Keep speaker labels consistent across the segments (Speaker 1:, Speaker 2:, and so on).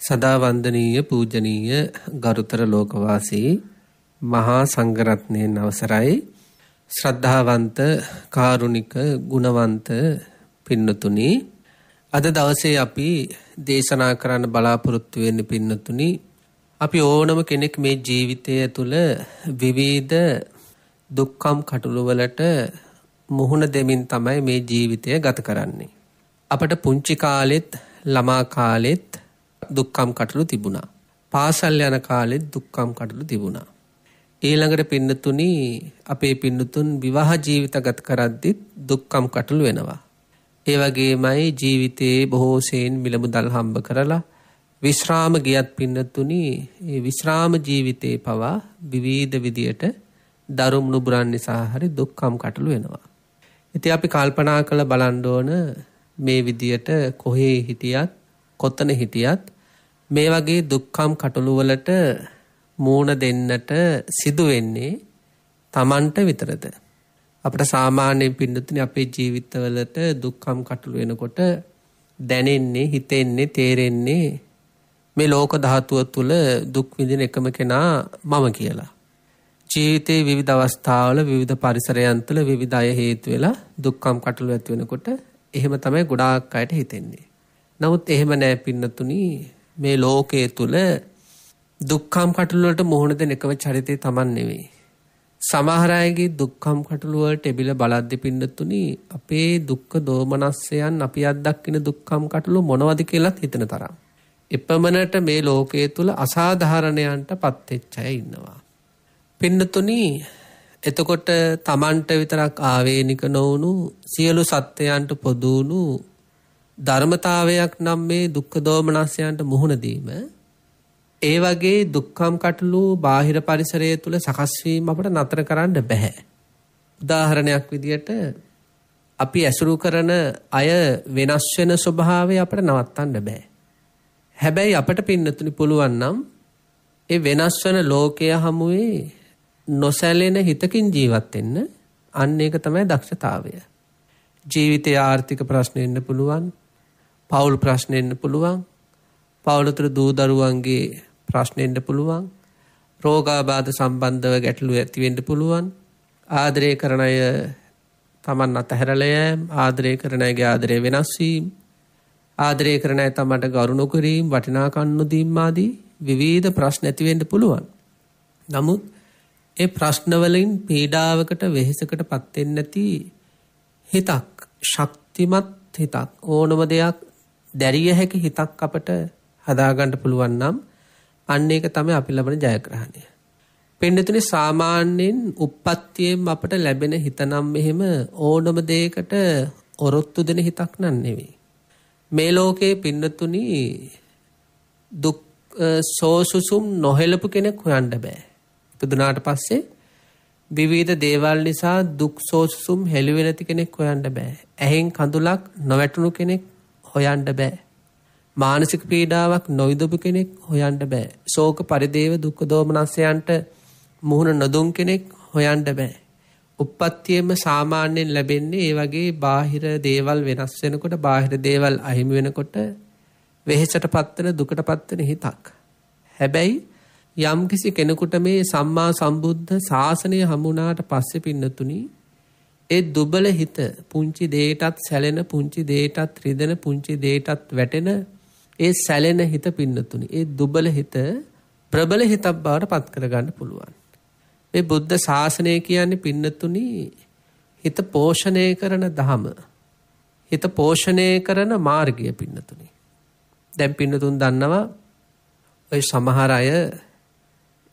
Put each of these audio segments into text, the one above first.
Speaker 1: සදා වන්දනීය පූජනීය ගරුතර ලෝකවාසී මහා සංඝරත්නයන් අවසරයි. ශ්‍රද්ධාවන්ත කාරුණික ගුණවන්ත පින්නතුනි අද දවසේ අපි දේශනා කරන්න බලාපොරොත්තු වෙන්නේ පින්නතුනි අපි ඕනම කෙනෙක් මේ ජීවිතය තුළ විවිධ දුක්ඛම් කටළු වලට මුහුණ දෙමින් තමයි මේ ජීවිතය ගත කරන්නේ. අපට පුංචි කාලෙත් ළමා කාලෙත් දුක්ඛම් කටළු තිබුණා. පාසල් යන කාලෙත් දුක්ඛම් කටළු තිබුණා. ඊළඟට පින්නතුනි අපේ පින්නතුන් විවාහ ජීවිත ගත කරද්දිත් දුක්ඛම් කටළු වෙනවා. ඒ වගේමයි ජීවිතයේ බොහෝ සෙයින් මිලමුදල් හම්බ කරලා විශ්‍රාම ගියත් පින්නතුනි ඒ විශ්‍රාම ජීවිතේ පවා විවිධ විදියට දරුම් නුබුරන් නිසා හරි දුක්ඛම් කටළු වෙනවා. ඉතින් අපි කල්පනා කරලා බලන්න ඕන මේ විදියට කොහේ හිටියත් කොතන හිටියත් මේ වගේ දුක්ඛම් කටළු වලට මූණ දෙන්නට සිදු වෙන්නේ Tamanට විතරද අපිට සාමාන්‍යයෙන් පින්නතුනේ අපේ ජීවිතවලට දුක්ඛම් කටළු වෙනකොට දැනෙන්නේ හිතෙන්නේ තේරෙන්නේ මේ ලෝක ධාතුව තුළ දුක් විඳින එකම කෙනා මම කියලා. ජීවිතේ විවිධ අවස්ථාවල විවිධ පරිසරයන් තුළ විවිධ අය හේතු වෙලා දුක්ඛම් කටළු ඇති වෙනකොට එහෙම තමයි ගොඩාක් අයට හිතෙන්නේ. නමුත් එහෙම නෑ පින්නතුනි මේ ලෝකයේ තුල දුක්ඛම් කටළු වලට මුහුණ දෙන එකම චරිතය Taman නෙවෙයි. සමහර අයගේ දුක්ඛම් කටළු වලට එබිල බලද්දි පින්නතුනි අපේ දුක්ඛ දෝමනස්සයන් අපි අත්දකින දුක්ඛම් කටළු මොනවද කියලාත් හිතන තරම්. එපමණට මේ ලෝකයේ තුල අසාධාරණයන්ට පත්වෙච්ච අය ඉන්නවා. පින්නතුනි එතකොට Tamanට විතරක් ආවේනික නොවුණු සියලු සත්වයන්ට පොදු වුණු ධර්මතාවයක් නම් මේ දුක්ඛ දෝමනස්යන්ට මුහුණ දීම ඒ වගේ දුක්ඛම් කටළු බාහිර පරිසරය තුල සකස් වීම අපිට නතර කරන්න බෑ. උදාහරණයක් විදියට අපි ඇසුරු කරන අය වෙනස් වෙන ස්වභාවය අපිට නවත්තන්න බෑ. හැබැයි අපට පින්නතුනි පුළුවන් නම් ඒ වෙනස් වෙන ලෝකය හමුවේ නොසැලෙන හිතකින් ජීවත් වෙන්න අන්න ඒක තමයි දක්ෂතාවය. ජීවිතයේ ආර්ථික ප්‍රශ්න එන්න පුළුවන් පවුල් ප්‍රශ්න එන්න පුළුවන්. පවුල තුළ දූ දරුවන්ගේ ප්‍රශ්න එන්න පුළුවන්. රෝගාබාධ සම්බන්ධව ගැටලු ඇති වෙන්න පුළුවන්. ආදරය කරන අය Taman අතහැරලා යෑම, ආදරය කරන අයගේ ආදරය වෙනස් වීම, ආදරය කරන අය තමට ගරු නොකිරීම, වටිනාකම් නොදීම ආදී විවිධ ප්‍රශ්න ඇති වෙන්න පුළුවන්. නමුත් ඒ ප්‍රශ්න වලින් පීඩාවකට වෙහෙසකට පත් වෙන්නේ නැති හිතක්, ශක්තිමත් හිතක් ඕනම දෙයක් දැරිය හැකි හිතක් අපට හදාගන්න පුළුවන් නම් අන්න ඒක තමයි අපි ලබන ජයග්‍රහණය. පින්නතුනේ සාමාන්‍යයෙන් උප්පත්තියෙන් අපට ලැබෙන හිත නම් මෙහෙම ඕනම දෙයකට ඔරොත්තු දෙන හිතක් නන් නෙවෙයි. මේ ලෝකේ පින්නතුනි දුක් සෝසුසුම් නොහෙලපු කෙනෙක් හොයන්න බෑ. ඉපදුනාට පස්සේ විවිධ දේවල් නිසා දුක් සෝසුසුම් හෙළුවේ නැති කෙනෙක් හොයන්න බෑ. ඇහෙන් කඳුලක් නොවැටුණු කෙනෙක් හොයන්න බෑ. මානසික පීඩාවක් නොවිදපු කෙනෙක් හොයන්න බෑ. ශෝක පරිදේව දුක්ඛ දෝමනස්යන්ට මුහුණ නොදුන් කෙනෙක් හොයන්න බෑ. උප්පත්තියෙම සාමාන්‍යයෙන් ලැබෙන්නේ ඒ වගේ බාහිර දේවල් වෙනස් වෙනකොට බාහිර දේවල් අහිමි වෙනකොට වෙහෙසට පත්වන දුකට පත්වන හිතක්. හැබැයි යම්කිසි කෙනෙකුට මේ සම්මා සම්බුද්ධ ශාසනය හමුණාට පස්සේ පින්නතුණි ඒ දුබල හිත පුංචි දේටත් සැලෙන පුංචි දේටත් රිදෙන පුංචි දේටත් වැටෙන ඒ සැලෙන හිත පින්නතුනි. ඒ දුබල හිත ප්‍රබල හිතක් බවට පත් කරගන්න පුළුවන්. මේ බුද්ධ ශාසනය කියන්නේ පින්නතුනි හිත පෝෂණය කරන දහම. හිත පෝෂණය කරන මාර්ගය පින්නතුනි. දැන් පින්නතුන් දන්නවා ඔය සමහර අය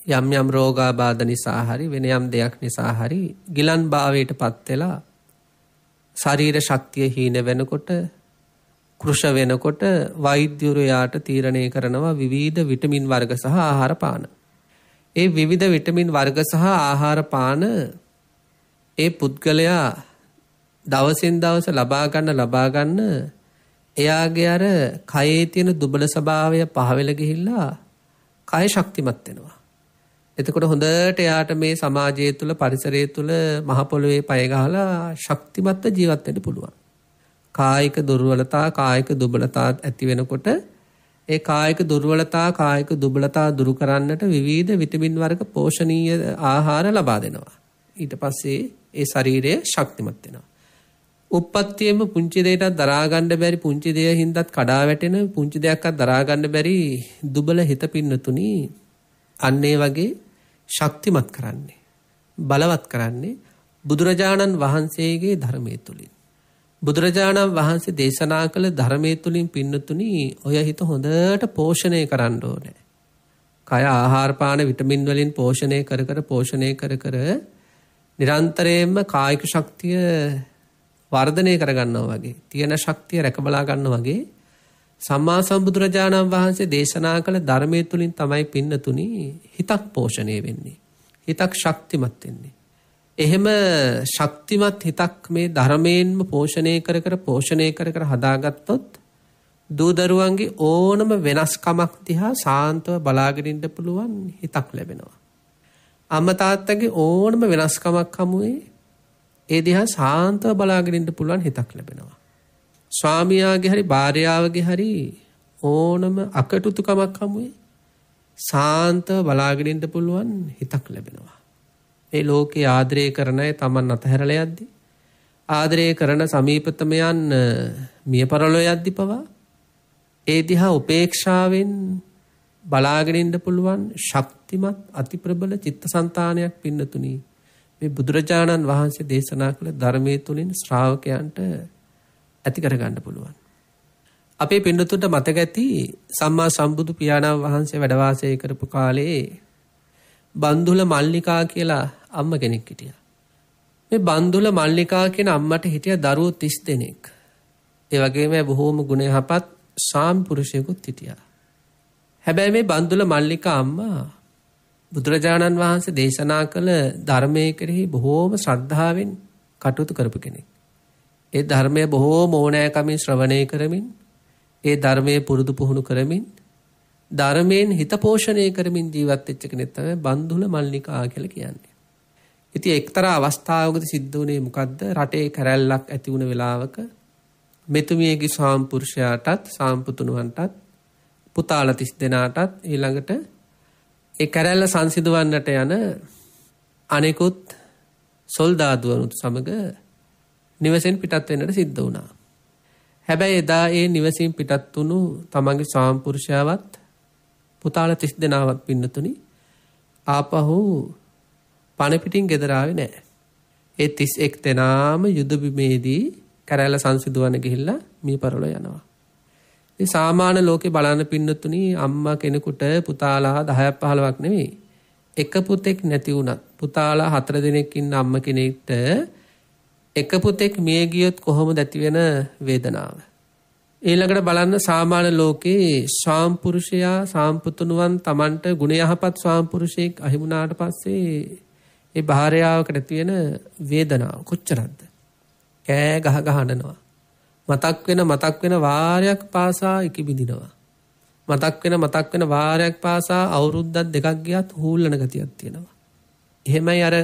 Speaker 1: යම් යම් රෝගාබාධ නිසා හරි වෙන යම් දෙයක් නිසා හරි ගිලන් භාවයට පත් වෙලා ශරීර ශක්තිය හීන වෙනකොට කෘෂ වෙනකොට වෛද්‍යවරු යාට තීරණය කරනවා විවිධ විටමින් වර්ග සහ ආහාර පාන. ඒ විවිධ විටමින් වර්ග සහ ආහාර පාන ඒ පුද්ගලයා දවසින් දවස ලබා ගන්න ලබා ගන්න එයාගේ අර කයේ තියෙන දුබල ස්වභාවය පහවෙල ගිහිල්ලා කය ශක්තිමත් වෙනවා. එතකොට හොඳට එයාට මේ සමාජය තුළ පරිසරය තුළ මහ පොළොවේ පය ගහලා ශක්තිමත්ව ජීවත් වෙන්න පුළුවන්. කායික දුර්වලතා කායික දුබලතා ඇති වෙනකොට ඒ කායික දුර්වලතා කායික දුබලතා දුරු කරන්නට විවිධ විටමින් වර්ග පෝෂණීය ආහාර ලබා දෙනවා. ඊට පස්සේ ඒ ශරීරය ශක්තිමත් වෙනවා. උප්පත්තියෙම පුංචි දෙයටත් දරාගන්න බැරි පුංචි දෙය හින්දාත් කඩා වැටෙන පුංචි දෙයක්වත් දරාගන්න බැරි දුබල හිත පින්නතුනි අන්න ඒ වගේ ශක්තිමත් කරන්නේ බලවත් කරන්නේ බුදුරජාණන් වහන්සේගේ ධර්මයේ තුලින් බුදුරජාණන් වහන්සේ දේශනා කළ ධර්මයේ තුලින් පින්නතුනි ඔය හිත හොඳට පෝෂණය කරන්න ඕනේ. කය ආහාර පාන විටමින් වලින් පෝෂණය කර කර පෝෂණය කර කර නිරන්තරයෙන්ම කායික ශක්තිය වර්ධනය කරගන්නවා වගේ තියෙන ශක්තිය රැකබලා ගන්නවා වගේ සම්මා සම්බුදුරජාණන් වහන්සේ දේශනා කළ ධර්මයේ තුලින් තමයි පින්නතුනි හිතක් පෝෂණය වෙන්නේ. හිතක් ශක්තිමත් වෙන්නේ. එහෙම ශක්තිමත් හිතක් මේ ධර්මයෙන්ම පෝෂණය කර කර පෝෂණය කර කර හදාගත්තොත් දූ දරුවන්ගේ ඕනම වෙනස්කමක් දිහා සාන්තව බලාගෙන ඉන්න පුළුවන් හිතක් ලැබෙනවා. අම්මා තාත්තගේ ඕනම වෙනස්කමක් හමුවේ ඒ දිහා සාන්තව බලාගෙන ඉන්න පුළුවන් හිතක් ලැබෙනවා. ස්වාමියාගේ හරි භාර්යාවගේ හරි ඕනම අකටුතුකමක් හමුවේ සාන්තව බලාගෙන ඉන්න පුළුවන් හිතක් ලැබෙනවා. මේ ලෝකේ ආදරය කරන අය Taman අතහැරලා යද්දි ආදරය කරන සමීපතමයන් මිය පරලෝ යද්දි පවා ඒ දිහා උපේක්ෂාවෙන් බලාගෙන ඉන්න පුළුවන් ශක්තිමත් අතිප්‍රබල චිත්තසංතානයක් පින්නතුණි මේ බුදුරජාණන් වහන්සේ දේශනා කළ ධර්මයේ තුලින් ශ්‍රාවකයන්ට ඇති කරගන්න පුළුවන්. අපේ පින්නතුන්ට මතක ඇති සම්මා සම්බුදු පියාණන් වහන්සේ වැඩ වාසය කරපු කාලේ බන්දුල මල්ලිකා කියලා අම්ම කෙනෙක් හිටියා. මේ බන්දුල මල්ලිකා කියන අම්මට හිටිය දරුවෝ 30 දෙනෙක්. ඒ වගේම බොහෝම ගුණ යහපත් සාම් පුරුෂයෙකුත් හිටියා. හැබැයි මේ බන්දුල මල්ලිකා අම්මා බුදුරජාණන් වහන්සේ දේශනා කළ ධර්මයේ කෙරෙහි බොහෝම ශ්‍රද්ධාවෙන් කටයුතු කරපු කෙනෙක්. ඒ ධර්මය බොහෝම ඕනෑකමින් ශ්‍රවණය කරමින් ඒ ධර්මයේ පුරුදු පුහුණු කරමින් ධර්මයෙන් හිත පෝෂණය කරමින් ජීවත් වෙච්ච කෙනෙක් තමයි බන්දුල මල්ලිකා කියලා කියන්නේ. ඉතින් එක්තරා අවස්ථාවකදී සිද්ධ වුණේ මොකද්ද? රටේ කැරැල්ලක් ඇති වුණ වෙලාවක මෙතුමියගේ සාම්පුරුෂයාටත් සාම්පුතුණුවන්ටත් පුතාලා 30 දෙනාටත් ඊළඟට ඒ කැරැල්ල සංසිඳවන්නට යන අනෙකුත් සොල්දාදුවනුත් සමග නිවසෙන් පිටත් වෙන්නට සිද්ධ වුණා. හැබැයි එදා ඒ නිවසින් පිටත් වුණු තමන්ගේ සාම්පුරුෂයාවත් පුතාලා 30 දෙනාවත් පින්නතුනි ආපහු පණ පිටින් ගෙදර ආවේ නැහැ. ඒ 31 දෙනාම යුද බිමේදී කැරැල්ල සංසිඳවන්න ගිහිල්ලා මිය පරලෝ යනවා. ඉතින් සාමාන්‍ය ලෝකේ බලන්න පින්නතුනි අම්මා කෙනෙකුට පුතාලා 10ක් 15ක් නෙවෙයි. එක පුතෙක් නැති වුණත් පුතාලා හතර දෙනෙක් ඉන්න අම්ම කෙනෙක්ට එක පුතෙක් මිය ගියොත් කොහොමද ඇති වෙන වේදනාව? ඊළඟට බලන්න සාමාන්‍ය ලෝකේ සාම්පුරුෂයා සාම්පුතුණුවන් Tamanට ගුණ යහපත් සාම්පුරුෂයෙක් අහිමුණාට පස්සේ ඒ භාර්යාවකට තියෙන වේදනාව කොච්චරක්ද? කෑ ගහ ගහ අඬනවා. මතක් වෙන මතක් වෙන වාරයක් පාසා ඉකිබිඳිනවා. මතක් වෙන මතක් වෙන වාරයක් පාසා අවුරුද්දක් දෙකක් ගියත් හූල්ලන ගතියක් තියෙනවා. එහෙමයි අර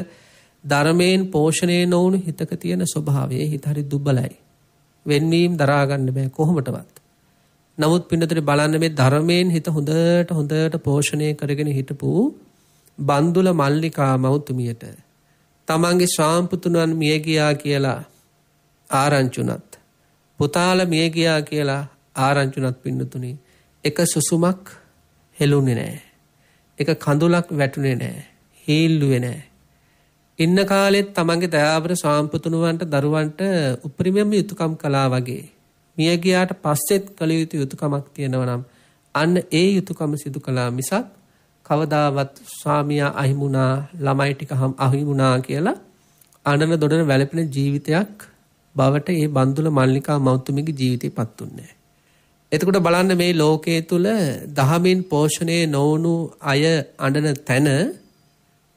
Speaker 1: ධර්මයෙන් පෝෂණය නොවුණු හිතක තියෙන ස්වභාවය හිත හරි දුබලයි. වෙන්වීම දරා ගන්න බෑ කොහොමටවත්. නමුත් පින්නතර බලන්න මේ ධර්මයෙන් හිත හොඳට හොඳට පෝෂණය කරගෙන හිටපු බන්දුල මල්ලිකා මෞතුමියට තමන්ගේ ශාම්පුතුණන් මිය ගියා කියලා ආරංචුණත් පුතාලා මිය ගියා කියලා ආරංචුණත් පින්නතුනි එක සුසුමක් හෙළුනේ නැහැ. එක කඳුලක් වැටුනේ නැහැ. හීල්ලුවේ නැහැ. ඉන්න කාලෙත් තමන්ගේ දයාබර සාම්පතුනුවන්ට දරුවන්ට උපරිමම යුතුයකම් කළා වගේ. මිය ගියාට පස්සෙත් කළ යුතු යුතුයකමක් තියෙනවා නම් අන්න ඒ යුතුයකම සිදු කළා මිසක් කවදාවත් ස්වාමියා අහිමුණා ළමයි ටික අහිමුණා කියලා අනන දොඩන වැළපෙන ජීවිතයක් බවට ඒ බන්දුල මල්ලිකා මෞතුමිගේ ජීවිතේ පත්තුන්නේ එතකොට බලන්න මේ ලෝකයේ තුල දහමින් පෝෂණය නොවුණු අය අඬන තැන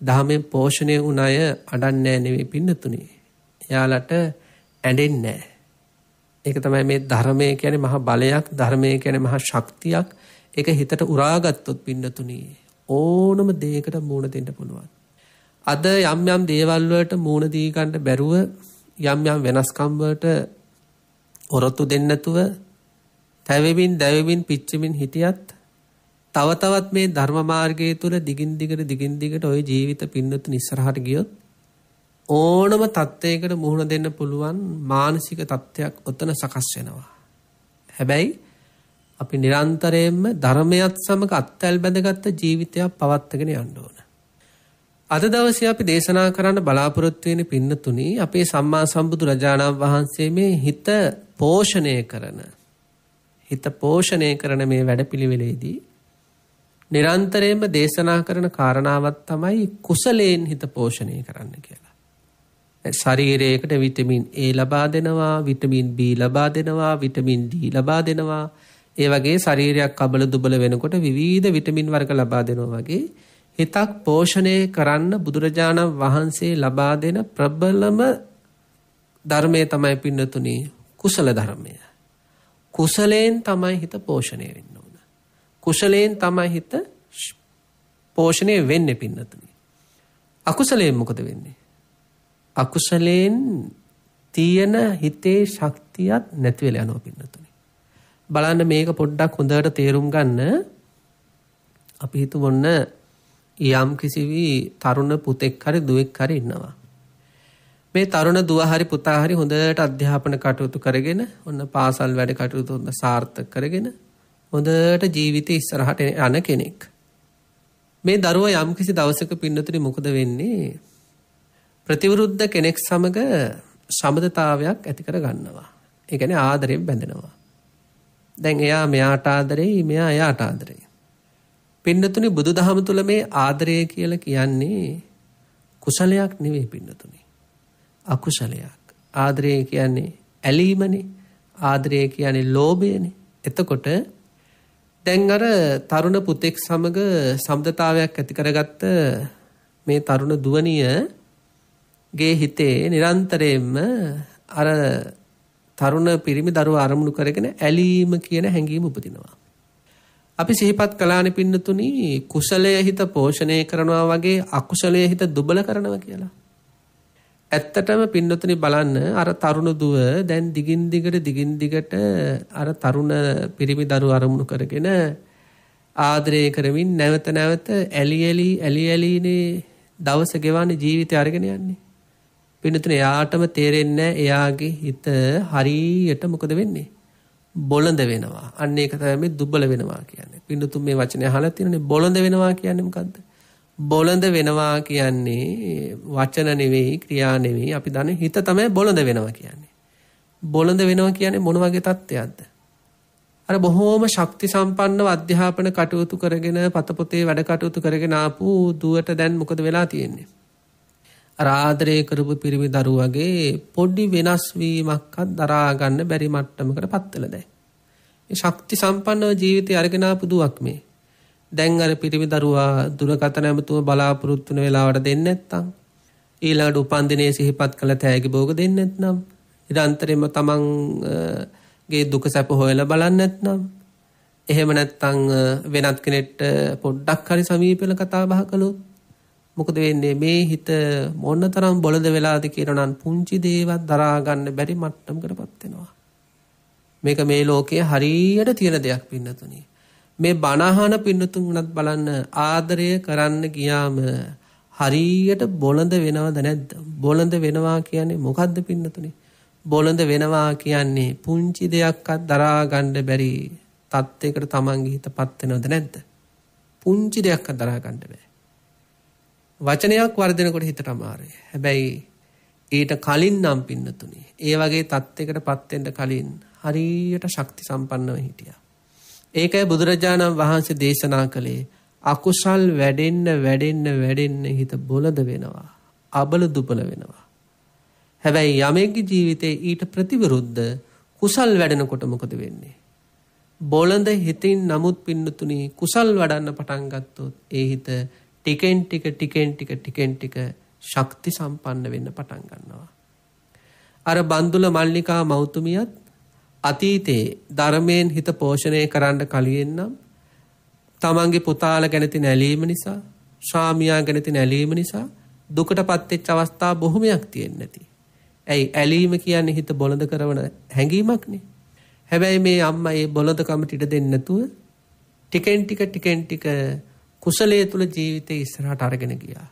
Speaker 1: දහමෙන් පෝෂණය වුණ අය අඩන්නේ නෙවෙයි පින්නතුනේ. එයාලට ඇඬෙන්නේ ඒක තමයි මේ ධර්මය කියන්නේ මහා බලයක්, ධර්මය කියන්නේ මහා ශක්තියක්. ඒක හිතට උරාගත්තොත් පින්නතුනේ ඕනම දෙයකට මූණ දෙන්න පුළුවන්. අද යම් යම් දේවල් වලට මූණ දී ගන්න බැරුව යම් යම් වෙනස්කම් වලට ඔරොත්තු දෙන්න නැතුව තැවෙමින් දැවෙමින් පිච්චෙමින් හිටියත් තව තවත් මේ ධර්ම මාර්ගයේ තුල දිගින් දිගට දිගින් දිගට ওই ජීවිත පින්නතුන් ඉස්සරහට ගියොත් ඕනම තත්ත්වයකට මුහුණ දෙන්න පුළුවන් මානසික තත්ත්වයක් ඔතන සකස් වෙනවා. හැබැයි අපි නිරන්තරයෙන්ම ධර්මයත් සමග අත්ඇල් බැඳගත්ත ජීවිතයක් පවත්වාගෙන යන්න ඕන. අද දවසේ අපි දේශනා කරන්න බලාපොරොත්තු වෙන පින්නතුනි අපේ සම්මා සම්බුදු රජාණන් වහන්සේ මේ හිත පෝෂණය කරන හිත පෝෂණය කරන මේ වැඩපිළිවෙලේදී නිරන්තරයෙන්ම දේශනා කරන කාරණාවක් තමයි කුසලයෙන් හිත පෝෂණය කරන්න කියලා. ශරීරයකට විටමින් A ලබා දෙනවා, විටමින් B ලබා දෙනවා, විටමින් D ලබා දෙනවා. ඒ වගේ ශරීරයක් අබල දුබල වෙනකොට විවිධ විටමින් වර්ග ලබා දෙනවා වගේ හිතක් පෝෂණය කරන්න බුදුරජාණන් වහන්සේ ලබා දෙන ප්‍රබලම ධර්මය තමයි පින්නතුනි කුසල ධර්මය. කුසලයෙන් තමයි හිත පෝෂණය වෙන්න ඕන. කුසලයෙන් තමයි හිත පෝෂණය වෙන්නේ පින්නතුනි. අකුසලයෙන් මොකද වෙන්නේ? අකුසලයෙන් තියෙන හිතේ ශක්තියත් නැති වෙලා යනවා පින්නතුනි. බලන්න මේක පොඩ්ඩක් හොඳට තේරුම් ගන්න. අපි හිතමු ඔන්න යම් කිසිවි තරුණ පුතෙක් හරි දුවෙක් හරි ඉන්නවා. මේ තරුණ දුව හරි පුතා හරි හොඳට අධ්‍යාපන කටයුතු කරගෙන ඔන්න පාසල් වැඩ කටයුතු හොඳ සාර්ථක කරගෙන හොඳට ජීවිතේ ඉස්සරහට යන කෙනෙක්. මේ දරුවා යම් කිසි දවසක පින්නතුනි මොකද වෙන්නේ? ප්‍රතිවිරුද්ධ කෙනෙක් සමග සමදතාවයක් ඇති කර ගන්නවා. ඒ කියන්නේ ආදරයෙන් බැඳෙනවා. දැන් එයා මෙයාට ආදරෙයි, මෙයා එයාට ආදරෙයි. පින්නතුනි බුදුදහම තුල මේ ආදරය කියලා කියන්නේ කුසලයක් නෙවෙයි පින්නතුනි. අකුසලයක්. ආදරය කියන්නේ ඇලීමනේ. ආදරය කියන්නේ ලෝභයනේ. එතකොට දැන් අර තරුණ පුතෙක් සමග සම්දතාවයක් ඇති කරගත්ත මේ තරුණ දුවනිය ගේ හිතේ නිරන්තරයෙන්ම අර තරුණ පිරිමි දරුවා අරමුණු කරගෙන ඇලීම කියන හැඟීම උපදිනවා. අපි සිහිපත් කළානේ පින්නතුනි කුසලය හිත පෝෂණය කරනවා වගේ අකුසලය හිත දුබල කරනවා කියලා. ඇත්තටම පින්නතුනි බලන්න අර තරුණ දුව දැන් දිගින් දිගට දිගින් දිගට අර තරුණ පිරිමි දරුවා අරමුණු කරගෙන ආදරය කරමින් නැවත නැවත ඇලි ඇලි ඇලි ඇලිනේ දවස ගෙවන්නේ ජීවිතය අරගෙන යන්නේ. පින්නතුනේ එයාටම තේරෙන්නේ එයාගේ හිත හරියට මොකද වෙන්නේ? බොළඳ වෙනවා. අන්න ඒක තමයි මේ දුබල වෙනවා කියන්නේ. පින්නතුන් මේ වචනේ අහලා තියෙනනේ බොළඳ වෙනවා කියන්නේ මොකද්ද? බොළඳ වෙනවා කියන්නේ වචන නෙවෙයි ක්‍රියා නෙවෙයි අපි දන්නේ හිත තමයි බොළඳ වෙනවා කියන්නේ. බොළඳ වෙනවා කියන්නේ මොන වගේ තත්ත්වයක්ද? අර බොහෝම ශක්ති සම්පන්නව අධ්‍යාපන කටයුතු කරගෙන පතපොතේ වැඩ කටයුතු කරගෙන ආපු දුවට දැන් මොකද වෙලා තියෙන්නේ? ආදරය කරපු පිරිමි දරුවගේ පොඩි වෙනස් වීමක්වත් දරා ගන්න බැරි මට්ටමකට පත් වෙලා දැන්. මේ ශක්ති සම්පන්නව ජීවිතය අරගෙන ආපු දුවක් මේ. දැන් අර පිරිමි දරුවා දුරකථන ඇමතුම බලාපොරොත්තු වෙන වෙලාවට දෙන්නේ නැත්නම්? ඊළඟට උපන්දිනයේ සිහිපත් කළ තෑගි භෝග දෙන්නේ නැත්නම්? ඉරන්තරෙම තමන්ගේ දුක සැප හොයලා බලන්නේ නැත්නම්? එහෙම නැත්නම් වෙනත් කෙනෙක්ට පොඩ්ඩක් හරි සමීපෙල කතා බහ කළොත්? මොකද වෙන්නේ? මේ හිත මොන තරම් බොළඳ වෙලාද කියනනම් පුංචි දේවත් දරා ගන්න බැරි මට්ටමකටපත් වෙනවා. මේක මේ ලෝකයේ හරියට තියෙන දෙයක් පින්නතුනි. මේ බණහන පින්නතුන් උනත් බලන්න ආදරය කරන්න ගියාම හරියට බොළඳ වෙනවද නැද්ද? බොළඳ වෙනවා කියන්නේ මොකද්ද පින්නතුනි? බොළඳ වෙනවා කියන්නේ පුංචි දෙයක්වත් දරා ගන්න බැරි තත්යකට තමන්ගේ හිතපත් වෙනවද නැද්ද? පුංචි දෙයක්වත් දරා ගන්න බෑ. වචනයක් වර්ධනකොට හිතට අමාරුයි. හැබැයි ඊට කලින් නම් පින්නතුනේ. ඒ වගේ தත්යකටපත් වෙන්න කලින් හරියට ශක්ති සම්පන්නව හිටියා. ඒකයි බුදුරජාණන් වහන්සේ දේශනා කළේ අකුසල් වැඩෙන්න වැඩෙන්න වැඩෙන්න හිත බොළඳ වෙනවා. අබල දුබල වෙනවා. හැබැයි යමෙක්ගේ ජීවිතේ ඊට ප්‍රතිවිරුද්ධ කුසල් වැඩෙනකොට මොකද වෙන්නේ? බොළඳ හිතින් නමුත් පින්නතුනි කුසල් වඩන්න පටන් ගත්තොත් ඒ හිත ටිකෙන් ටික ටිකෙන් ටික ටිකෙන් ටික ශක්ති සම්පන්න වෙන්න පටන් ගන්නවා. අර බන්දුල මල්ලිකා මෞතුමියත් අතීතයේ ධර්මයෙන් හිත පෝෂණය කරන්න කලින් නම් තමන්ගේ පුතාල ගැන තියෙන ඇලීම නිසා, ස්වාමියා ගැන තියෙන ඇලීම නිසා දුකටපත් වෙච්ච අවස්ථා බොහොමයක් තියෙන්නේ නැති. ඇයි ඇලීම කියන්නේ හිත බොළඳ කරන හැඟීමක්නේ. හැබැයි මේ අම්මා ඒ බොළඳකමට ඉඩ දෙන්නේ නැතුව ටිකෙන් ටික ටිකෙන් ටික කුසලයේ තුල ජීවිතේ ඉස්සරහට අරගෙන ගියා.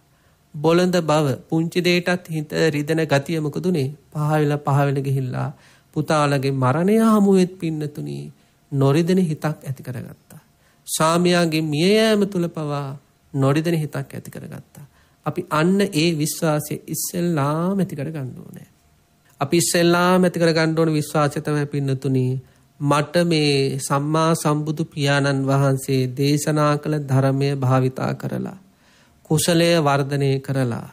Speaker 1: බොළඳ බව පුංචි දෙයටත් හිත රිදෙන ගතිය මොකදුනේ? පහවිලා පහවෙලා ගිහිල්ලා පුතාලගේ මරණය හමුවෙත් පින්නතුනි නොරිදෙන හිතක් ඇති කරගත්තා. ස්වාමියාගේ මිය යෑම තුල පවා නොරිදෙන හිතක් ඇති කරගත්තා. අපි අන්න ඒ විශ්වාසය ඉස්සෙල්ලාම ඇති කරගන්න ඕනේ. අපි ඉස්සෙල්ලාම ඇති කරගන්න ඕන විශ්වාසය තමයි පින්නතුනි මට මේ සම්මා සම්බුදු පියාණන් වහන්සේ දේශනා කළ ධර්මය භාවිතා කරලා කුසලය වර්ධනය කරලා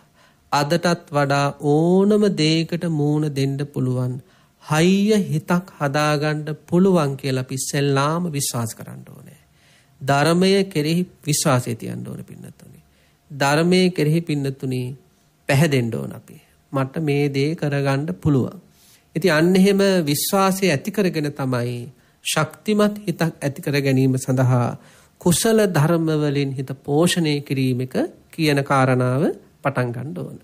Speaker 1: අදටත් වඩා ඕනම දෙයකට මූණ දෙන්න පුළුවන් හයිය හිතක් හදාගන්න පුළුවන් කියලා අපි ඉස්සෙල්ලාම විශ්වාස කරන්න ඕනේ. ධර්මය කෙරෙහි විශ්වාසය තියන්න ඕනේ පින්නතුනි. ධර්මයේ කෙරෙහි පින්නතුනි පැහැදෙන්න ඕන අපි. මට මේ දේ කරගන්න පුළුවන්. ඉතින් අන්න එහෙම විශ්වාසය ඇති කරගෙන තමයි ශක්තිමත් හිතක් ඇති කර ගැනීම සඳහා කුසල ධර්ම වලින් හිත පෝෂණය කිරීම එක කියන කාරණාව පටන් ගන්න ඕන.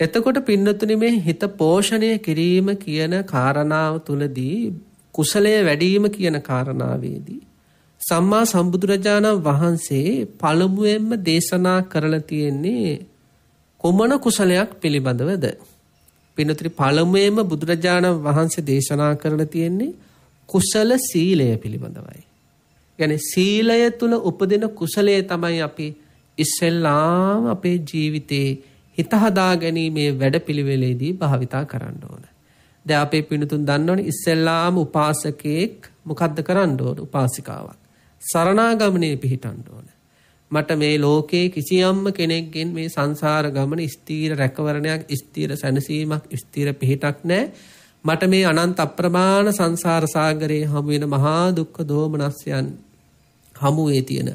Speaker 1: එතකොට පින්නතුනි මේ හිත පෝෂණය කිරීම කියන කාරණාව තුළදී කුසලය වැඩීම කියන කාරණාවේදී. සම්මා සම්බුදුරජාණන් වහන්සේ පළමුුවෙන්ම දේශනා කරලා තියෙන්නේ කොමන කුසලයක් පිළිබඳවද. පිනත්‍රි පළමුුවේම බුදුරජාණන් වහන්සේ දේශනා කරලා තියෙන්නේ කුසල සීලය පිළිබඳවයි. ගැන සීලය තුළ උපදින කුසලය තමයි අපි ඉස්සෙල්ලාම අපේ ජීවිතයේ හිත හදා ගැනීමේ වැඩපිළිවෙලේදී භාවිතා කරන්න ඕන. දැන් අපේ පිණුතුන් දන්නවනේ ඉස්සෙල්ලාම උපාසකෙක් මොකද්ද කරන්න ඕන උපාසිකාවක්. සරණාගමනේ පිහිටන්න ඕන. මට මේ ලෝකේ කිසියම්ම කෙනෙක්ගෙන් මේ සංසාර ගමන ස්ථීර රැකවරණයක් ස්ථීර සැනසීමක් ස්ථීර පිහිටක් නැහැ. මට මේ අනන්ත අප්‍රමාණ සංසාර සාගරයේ හමු වෙන මහා දුක්ඛ දෝමනස්යන් හමුවේ තියෙන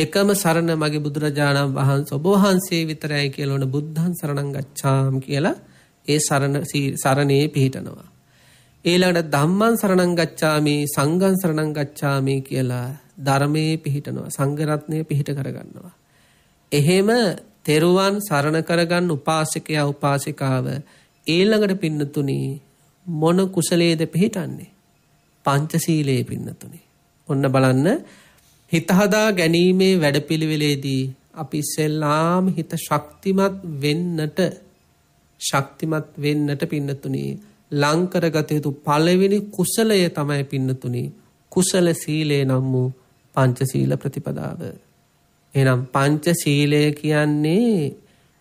Speaker 1: එකම සරණ මගේ බුදුරජාණන් වහන්සේ ඔබ වහන්සේ විතරයි කියලා ඕන බුද්ධං සරණං ගච්ඡාම් කියලා ඒ සරණ සරණේ පිහිටනවා. ඊළඟට ධම්මං සරණං ගච්ඡාමි සංඝං සරණං ගච්ඡාමි කියලා ධර්මයේ පිහිටනවා සංඝ රත්නයේ පිහිට කරගන්නවා. එහෙම තෙරුවන් සරණ කරගන්න උපාසකයා උපාසිකාව ඊළඟට පින්නතුනි මොන කුසලයේද පිහිටන්නේ? පංචශීලයේ පින්නතුනි. ඔන්න බලන්න හිත හදා ගැනීමේ වැඩපිළිවෙලේදී අපි ඉස්සෙල්ලාම හිත ශක්තිමත් වෙන්නට ශක්තිමත් වෙන්නට පින්නතුනි ලං කරගත යුතු පළවෙනි කුසලය තමයි පින්නතුනි කුසල සීලේ නම් වූ පංචශීල ප්‍රතිපදාව. එහෙනම් පංචශීලය කියන්නේ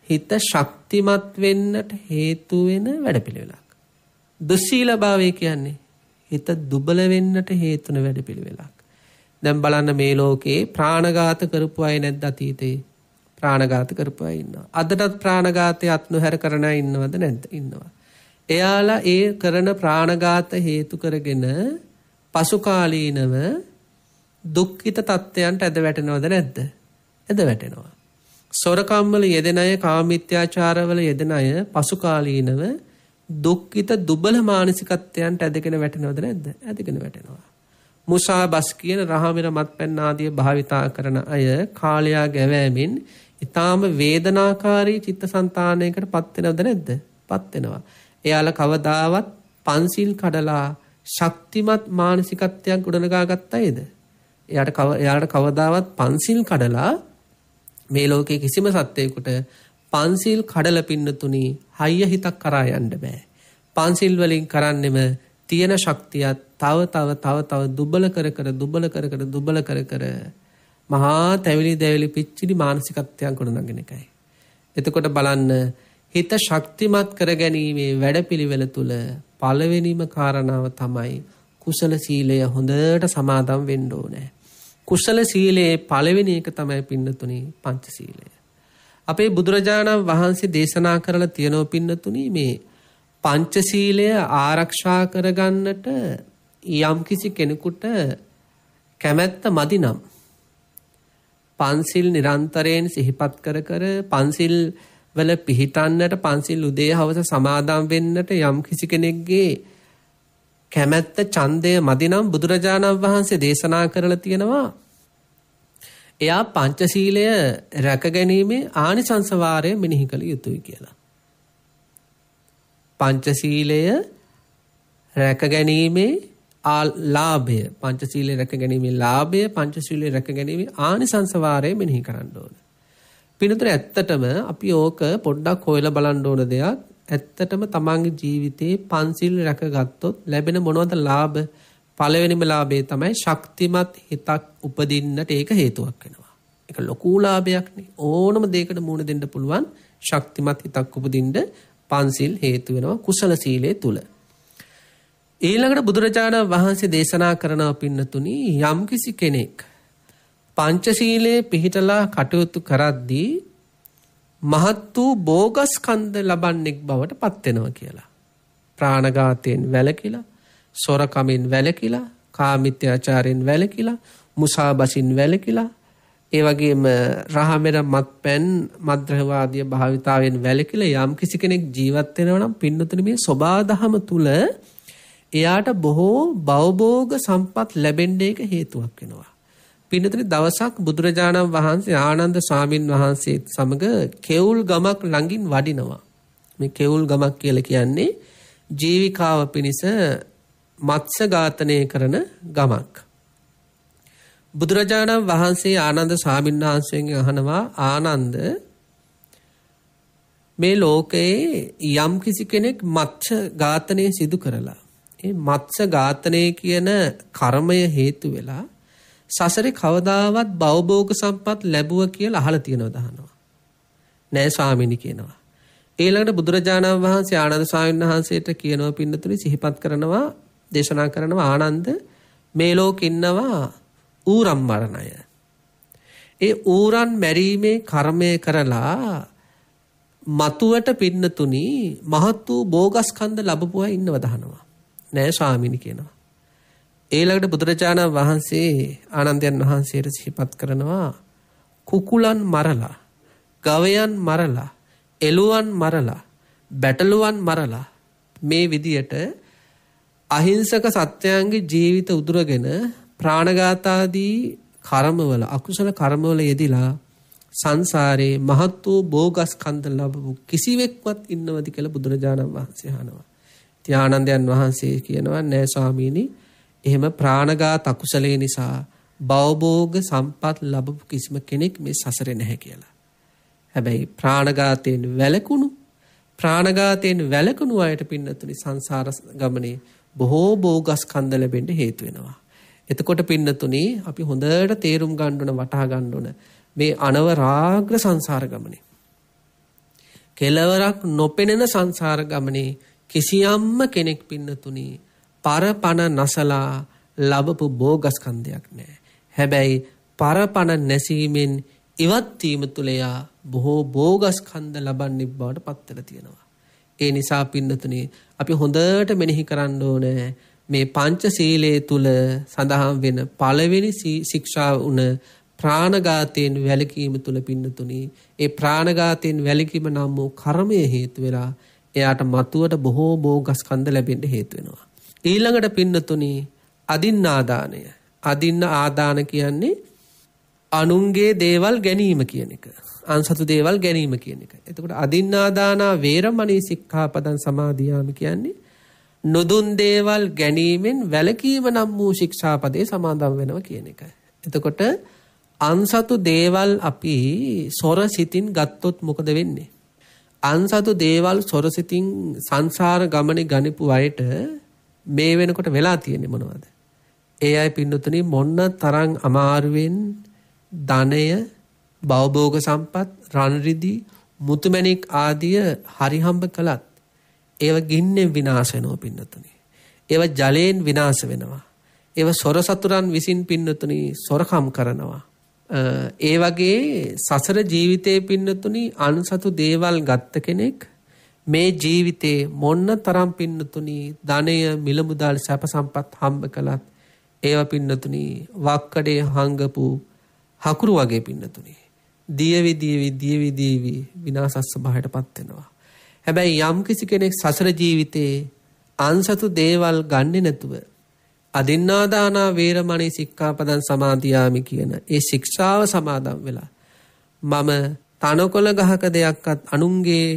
Speaker 1: හිත ශක්තිමත් වෙන්නට හේතු වෙන වැඩපිළිවෙලක්. දුස්සීල භාවය කියන්නේ හිත දුබල වෙන්නට හේතුන වැඩපිළිවෙලක්. දැන් බලන්න මේ ලෝකේ ප්‍රාණඝාත කරපු අය නැද්ද අතීතේ? ප්‍රාණඝාත කරපු අය ඉන්නවා. අදටත් ප්‍රාණඝාතය අත්නොහැර කරන අය ඉන්නවද නැද්ද? ඉන්නවා. එයාලා ඒ කරන ප්‍රාණඝාත හේතු කරගෙන පසු කාලීනව දුක්ඛිත තත්ත්වයන්ට ඇද වැටෙනවද නැද්ද? ඇද වැටෙනවා. සොරකම් වල යෙදෙන අය කාමීත්‍යාචාරවල යෙදෙන අය පසු කාලීනව දුක්ඛිත දුබල මානසිකත්වයන්ට ඇදගෙන වැටෙනවද නැද්ද? ඇදගෙන වැටෙනවා. මුසා බස් කියන රහමිර මත්පැන් ආදිය භාවිතා කරන අය කාලයා ගැවෑමෙන් ඊටාම වේදනාකාරී චිත්තසංතානයකට පත් වෙනවද නැද්ද? පත් වෙනවා. එයාලා කවදාවත් පන්සිල් කඩලා ශක්තිමත් මානසිකත්වයක් ගොඩනගා ගත්ත අයද? එයාට කව එයාට කවදාවත් පන්සිල් කඩලා මේ ලෝකේ කිසිම සත්වයකට පන්සිල් කඩල පින්නතුනි හයිය හිතක් කරා යන්න බෑ. පන්සිල් වලින් කරන්නෙම තියෙන ශක්තියත් තව තව තව තව දුබල කර කර දුබල කර කර දුබල කර කර මහා තැවිලි දැවිලි පිච්චිලි මානසිකත්වයක් ගොඩනගෙන එකයි. එතකොට බලන්න හිත ශක්තිමත් කර ගැනීමේ වැඩපිළිවෙල තුල පළවෙනිම කාරණාව තමයි කුසල සීලය හොඳට සමාදම් වෙන්න ඕනේ. කුසල සීලයේ පළවෙනි එක තමයි පින්නතුනි පංචශීලය. අපේ බුදුරජාණන් වහන්සේ දේශනා කරලා තියෙනව පින්නතුනි මේ පංචශීලය ආරක්ෂා කරගන්නට යම්කිසි කෙනෙකුට කැමැත්ත මදි නම් පන්සිල් නිරන්තරයෙන් සිහිපත් කර කර පන්සිල් වල පිහිටන්නට පන්සිල් උදේ හවස සමාදම් වෙන්නට යම්කිසි කෙනෙක්ගේ කැමැත්ත ඡන්දය මදි නම් බුදුරජාණන් වහන්සේ දේශනා කරලා තියෙනවා එයා පංචශීලය රැක ගැනීමේ ආනිසංස වාරය මෙනෙහි කළ යුතුයි කියලා. පංචශීලය රැක ගැනීමේ ලාභය පංචශීලයේ රැක ගැනීමේ ලාභය පංචශීලයේ රැක ගැනීමේ ආනිසංස වාරය මෙනෙහි කරන්න ඕන. පිනතර ඇත්තටම අපි ඕක පොඩ්ඩක් හොයලා බලන්න ඕන දෙයක්. ඇත්තටම තමන්ගේ ජීවිතේ පන්සිල් රැකගත්තොත් ලැබෙන මොනවද ලාභ? පළවෙනිම ලාභය තමයි ශක්තිමත් හිතක් උපදින්නට ඒක හේතුවක් වෙනවා. ඒක ලොකු ලාභයක්නේ. ඕනම දෙයකට මුහුණ දෙන්න පුළුවන් ශක්තිමත් හිතක් උපදින්න පන්සිල් හේතු වෙනවා කුසල සීලයේ තුල. ඊළඟට බුදුරජාණන් වහන්සේ දේශනා කරනවා පින්නතුනි යම්කිසි කෙනෙක් පංචශීලයේ පිහිටලා කටයුතු කරද්දී මහත් වූ බෝගස්කන්ධ ලබන්නෙක් බවට පත් වෙනවා කියලා. ප්‍රාණඝාතයෙන් වැළකීලා, සොරකමින් වැළකීලා, කාමිත්‍යාචාරයෙන් වැළකීලා, මුසාබසින් වැළකීලා, ඒ වගේම රහමෙර මත්පැන් මද්‍රහවාදී භාවිතාවෙන් වැළකීලා යම් කිසි කෙනෙක් ජීවත් වෙනවා නම් පින්නතුනි මේ සබාදහම තුල එයාට බොහෝ බවබෝග සම්පත් ලැබෙන්න එක හේතුවක් වෙනවා. පින්නතුනි දවසක් බුදුරජාණන් වහන්සේ ආනන්ද ස්වාමින් වහන්සේත් සමග කෙවුල් ගමක් ළඟින් වඩිනවා. මේ කෙවුල් ගමක් කියලා කියන්නේ ජීවිකාව පිණිස මත්ස්‍ය ඝාතනය කරන ගමක්. බුදුරජාණන් වහන්සේ ආනන්ද ස්වාමීන් වහන්සේගෙන් අහනවා ආනන්ද මේ ලෝකයේ යම් කිසි කෙනෙක් මත්ස්‍ය ඝාතනය සිදු කරලා ඒ මත්ස්‍ය ඝාතනය කියන කර්මය හේතු වෙලා සසරේ කවදාවත් බවභෝග සම්පත් ලැබුව කියලා අහලා තියෙනවද අහනවා. නෑ ස්වාමීනි කියනවා. ඊළඟට බුදුරජාණන් වහන්සේ ආනන්ද ස්වාමීන් වහන්සේට කියනවා පින්නතුනි සිහිපත් කරනවා දේශනා කරනවා ආනන්ද මේ ලෝකෙ ඉන්නවා ඌරම් මරණය. ඒ ඌරන් මැරීමේ කර්මය කරලා මතුවට පින්නතුනි මහත් වූ බෝගස්කන්ධ ලැබපුවා ඉන්නව දහනවා. නෑ ස්වාමීනි කියනවා. ඊළඟට බුදුරජාණන් වහන්සේ ආනන්දයන් වහන්සේට සිහිපත් කරනවා කුකුලන් මරලා ගවයන් මරලා එළුවන් මරලා බැටළුවන් මරලා මේ විදියට අහිංසක සත්‍යයන්ගේ ජීවිත උදුරගෙන ප්‍රාණඝාතාදී කර්මවල අකුසල කර්මවල යෙදිලා සංසාරේ මහත් වූ භෝගස්කන්ධ ලැබපු කිසිවෙක්වත් ඉන්නවද කියලා බුදුරජාණන් වහන්සේ අහනවා. ඉතින් ආනන්දයන් වහන්සේ කියනවා නෑ ස්වාමීනි එහෙම ප්‍රාණඝාත අකුසලේ නිසා භවභෝග සම්පත් ලැබපු කිසිම කෙනෙක් මේ සසරේ නැහැ කියලා. හැබැයි ප්‍රාණඝාතයෙන් වැළකුණු ප්‍රාණඝාතයෙන් වැළකුණු අයට පින්නතුනි සංසාර ගමනේ බොහෝ භෝගස්කන්ධ ලැබෙන්න හේතු වෙනවා. එතකොට පින්නතුනි අපි හොඳට තේරුම් ගන්න ඕන වටහා ගන්න ඕන මේ අනවරාග්‍ර සංසාර ගමනේ. කෙලවරක් නොපෙනෙන සංසාර ගමනේ කිසියම්ම කෙනෙක් පින්නතුනි පරපණ නසලා ලබපු භෝගස්කන්ධයක් නැහැ. හැබැයි පරපණ නැසීමෙන් ඉවත් වීම තුල යා බොහෝ භෝගස්කන්ධ ලබන්නේ බවට පත් වෙලා තියෙනවා. ඒ නිසා පින්නතුනි අපි හොඳට මෙනෙහි කරන්න ඕනේ මේ පංචශීලයේ තුල සඳහන් වෙන පළවෙනි ශික්ෂාව උන ප්‍රාණඝාතයෙන් වැළකීම තුල පින්නතුනි. ඒ ප්‍රාණඝාතයෙන් වැළකීම නම් වූ කර්මය හේතු වෙලා එයාට මතුවට බොහෝ භෝගස්කන්ධ ලැබෙන්න හේතු වෙනවා. ඊළඟට පින්නතුනි අදින්නාදානය අදින්න ආදාන කියන්නේ අනුන්ගේ දේවල් ගැනීම කියන එක. අන්සතු දේවල් ගැනීම කියන එක. එතකොට අදින්නාදානා වේරමණී සික්ඛාපදං සමාදියාමි කියන්නේ නොදුන් දේවල් ගැනීමෙන් වැළකීම නම් වූ ශික්ෂාපදේ සමාදම් වෙනවා කියන එක. එතකොට අන්සතු දේවල් අපි සොර සිතින් ගත්තොත් මොකද වෙන්නේ? අන්සතු දේවල් සොර සිතින් සංසාර ගමනේ ගනිපු අයට මේ වෙනකොට වෙලා තියෙන්නේ මොනවද? ඒ අය පින්නතුනි මොන්න තරම් අමාරුවෙන් ධනය, භවභෝග සම්පත්, රන් රිදී, මුතුමැණික් ආදිය හරිහම්බ කළත් ඒව ගින්නෙන් විනාශ වෙනවා පින්නතුනි. ඒව ජලයෙන් විනාශ වෙනවා. ඒව සොර සතුරන් විසින් පින්නතුනි සොරකම් කරනවා. ඒ වගේ සසර ජීවිතයේ පින්නතුනි අන්සතු දේවල් ගත්ත කෙනෙක් මේ ජීවිතේ මොන්න තරම් පින්නතුනි ධනය මිල මුදල් සැප සම්පත් හම්බ කළත් ඒව පින්නතුනි වක්කඩේ හංගපු හකුරු වගේ පින්නතුනි දියවි දියවි දියවි දියවි විනාශස්ස භාවයටපත් වෙනවා හැබැයි යම් කිසි කෙනෙක් සසර ජීවිතේ අන්සතු දේවල් ගන්නේ නැතුව අදින්නාදානා වේරමණී සික්ඛාපදං සමාදියාමි කියන ඒ ශික්ෂාව සමාදන් වෙලා මම තනකොළ ගහක දෙයක්වත් අනුන්ගේ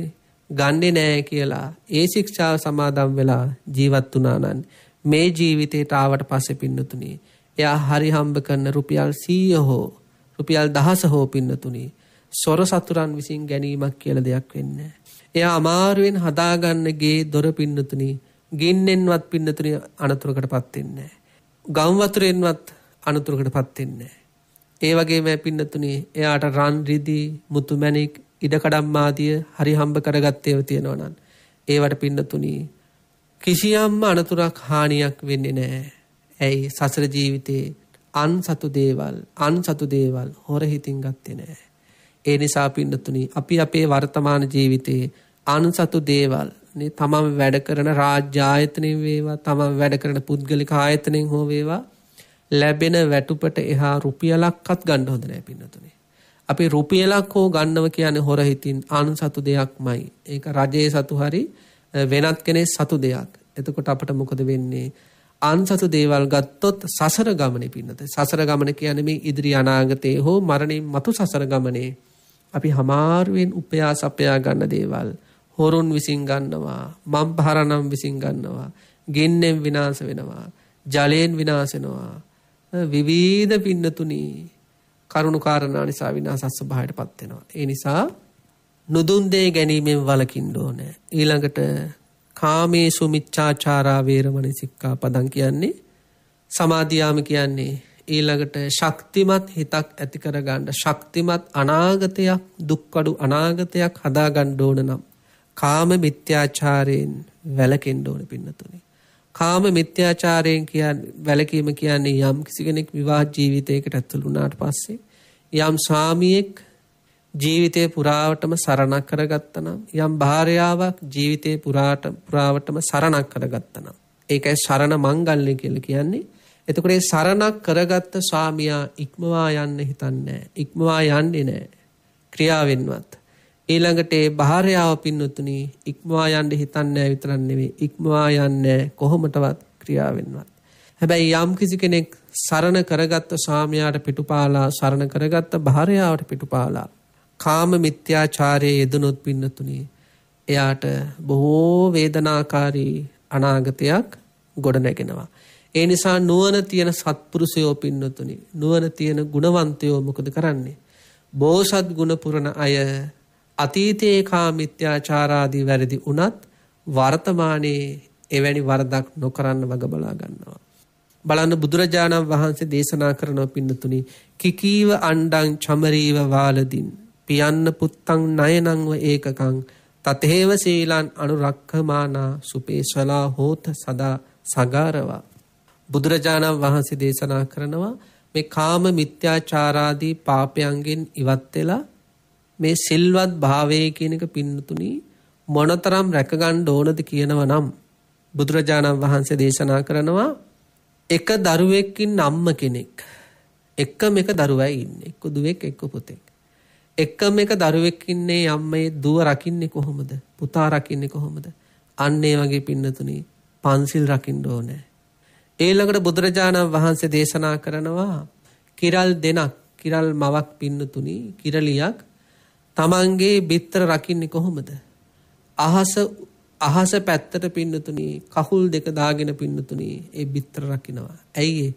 Speaker 1: ගන්නේ නෑ කියලා ඒ ශික්ෂාව සමාදම් වෙලා ජීවත් වුණා නම් මේ ජීවිතයට ආවට පස්සේ පින්නතුනි එයා හරි හම්බ කරන රුපියල් 100 හෝ රුපියල් 10 හෝ පින්නතුනි සොර සතුරන් විසින් ගැනීමක් කියලා දෙයක් වෙන්නේ එයා අමාරුවෙන් හදාගන්න ගේ දොර පින්නතුනි ගින්නෙන්වත් පින්නතුනි අනතුරකටපත් වෙන්නේ ගම් වතුරෙන්වත් අනතුරකටපත් වෙන්නේ ඒ වගේම පින්නතුනි එයාට රන් රිදී මුතු මැණික් ඉඩකඩම් ආදිය හරි හම්බ කරගත්තේව තියෙනවා නම් ඒවට පින්නතුනි කිසියම්ම අනතුරක් හානියක් වෙන්නේ නැහැ. ඇයි සසර ජීවිතේ අන් සතු දේවල් අන් සතු දේවල් හොර හිතින් ගත්තේ නැහැ. ඒ නිසා පින්නතුනි අපි අපේ වර්තමාන ජීවිතේ අන් සතු දේවල් නේ තමම වැඩ කරන රාජ්‍ය ආයතනෙන් වේවා තමම වැඩ කරන පුද්ගලික ආයතනෙන් හෝ වේවා ලැබෙන වැටුපට එහා රුපියලක්වත් ගන්න හොඳ නැහැ පින්නතුනි. අපි රුපියලක් හෝ ගන්නව කියන්නේ හොර හිතින් අන් සතු දෙයක්මයි. ඒක රජයේ සතු හරි වෙනත් කෙනෙක් සතු දෙයක්. එතකොට අපට මොකද වෙන්නේ? අන්සතු දේවල් ගත්තොත් සසර ගමනේ පින්නත. සසර ගමන කියන්නේ මේ ඉදිරි අනාගතයේ හෝ මරණින් මතු සසර ගමනේ අපි හමාරුවෙන් උපයා සපයා ගන්න දේවල් හොරුන් විසින් ගන්නවා, මම් පහරනම් විසින් ගන්නවා, ගින්නෙන් විනාශ වෙනවා, ජලයෙන් විනාශ වෙනවා. විවිධ පින්නතුනි කරුණු කාරණා නිසා විනාශ ස්වභාවයටපත් වෙනවා. ඒ නිසා නුදුන් දේ ගැනීමෙන් වළකින්න ඕනේ. ඊළඟට කාමේසු මිච්ඡාචාරා වේරමණී සික්ඛාපදං කියන්නේ සමාධියාම කියන්නේ ඊළඟට ශක්තිමත් හිතක් ඇති කරගන්න ශක්තිමත් අනාගතයක් දුක්කඩු අනාගතයක් හදාගන්න ඕන නම් කාම මිත්‍යාචාරයෙන් වැළකෙන්න ඕන පින්නතුනේ. කාම මිත්‍යාචාරයෙන් කියන්නේ වැළකීම කියන්නේ යම් කිසි කෙනෙක් විවාහ ජීවිතයකට ඇතුළු වුණාට පස්සේ යම් ස්වාමියෙක් ජීවිතේ පුරාවටම සරණක් කරගත්තනම් යම් භාර්යාවක් ජීවිතේ පුරාට පුරාවටම සරණක් කරගත්තනම් ඒකයි සරණ මංගල්‍ය කියලා කියන්නේ එතකොට ඒ සරණක් කරගත්ත ස්වාමියා ඉක්මවා යන්න හිතන්නේ ඉක්මවා යන්නේ නැහැ. ක්‍රියාවෙන්වත්. ඊළඟට ඒ භාර්යාව පින්නතුනි ඉක්මවා යන්න හිතන්නේ විතරක් නෙවෙයි ඉක්මවා යන්නේ කොහොමටවත් ක්‍රියාවෙන්වත්. හැබැයි යම් කිසි කෙනෙක් සරණ කරගත්ත ස්වාමියාට පිටුපාලා සරණ කරගත්ත භාර්යාවට පිටුපාලා කාම මිත්‍යාචාරයේ යෙදුනොත් පින්නතුනේ එයාට බොහෝ වේදනාකාරී අනාගතයක් ගොඩ නැගෙනවා. ඒ නිසා නුවණ තියෙන සත්පුරුෂයෝ පින්නතුනි නුවණ තියෙන ගුණවන්තයෝ මොකද කරන්නේ? බෝසත් ගුණ පුරන අය අතීතයේ කාමිත්‍යාචාරාදී වැරදි වුණත් වර්තමානයේ එවැනි වරදක් නොකරන්න වග බලා ගන්නවා. බලන්න බුදුරජාණන් වහන්සේ දේශනා කරන පින්නතුනි කිකීව අණ්ඩං චමරීව වාලදින් පියන්න පුත්තං නයනංව ඒකකං තතේව සීලන් අනුරක්ඛමානා සුපේශලා හෝත සදා සගාරවා බුදුරජාණන් වහන්සේ දේශනා කරනවා මේ කාම මිත්‍යාචාරාදී පාපයන්ගෙන් ඉවත් වෙලා මේ සිල්වත් භාවයේ කියන එක පින්නතුනි මොනතරම් රැකගන්න ඕනද කියනව නම් බුදුරජාණන් වහන්සේ දේශනා කරනවා එක දරුවෙක්කින් අම්ම කෙනෙක් එකම එක දරුවයි ඉන්නේ එක්ක දුවෙක් එක්ක පුතෙක් එකම එක දරුවෙක් ඉන්නේ අම්මේ දුව රකින්නේ කොහොමද? පුතා රකින්නේ කොහොමද? අන්න ඒ වගේ පින්නතුනි පන්සිල් රකින්න ඕනේ. ඊළඟට බුදුරජාණන් වහන්සේ දේශනා කරනවා කිරල් දෙනක් කිරල් මවක් පින්නතුනි කිරලියක් තමන්ගේ බිත්තර රකින්නේ කොහොමද? අහස අහස පැත්තට පින්නතුනි කහුල් දෙක දාගෙන පින්නතුනි ඒ බිත්තර රකින්නවා. ඇයි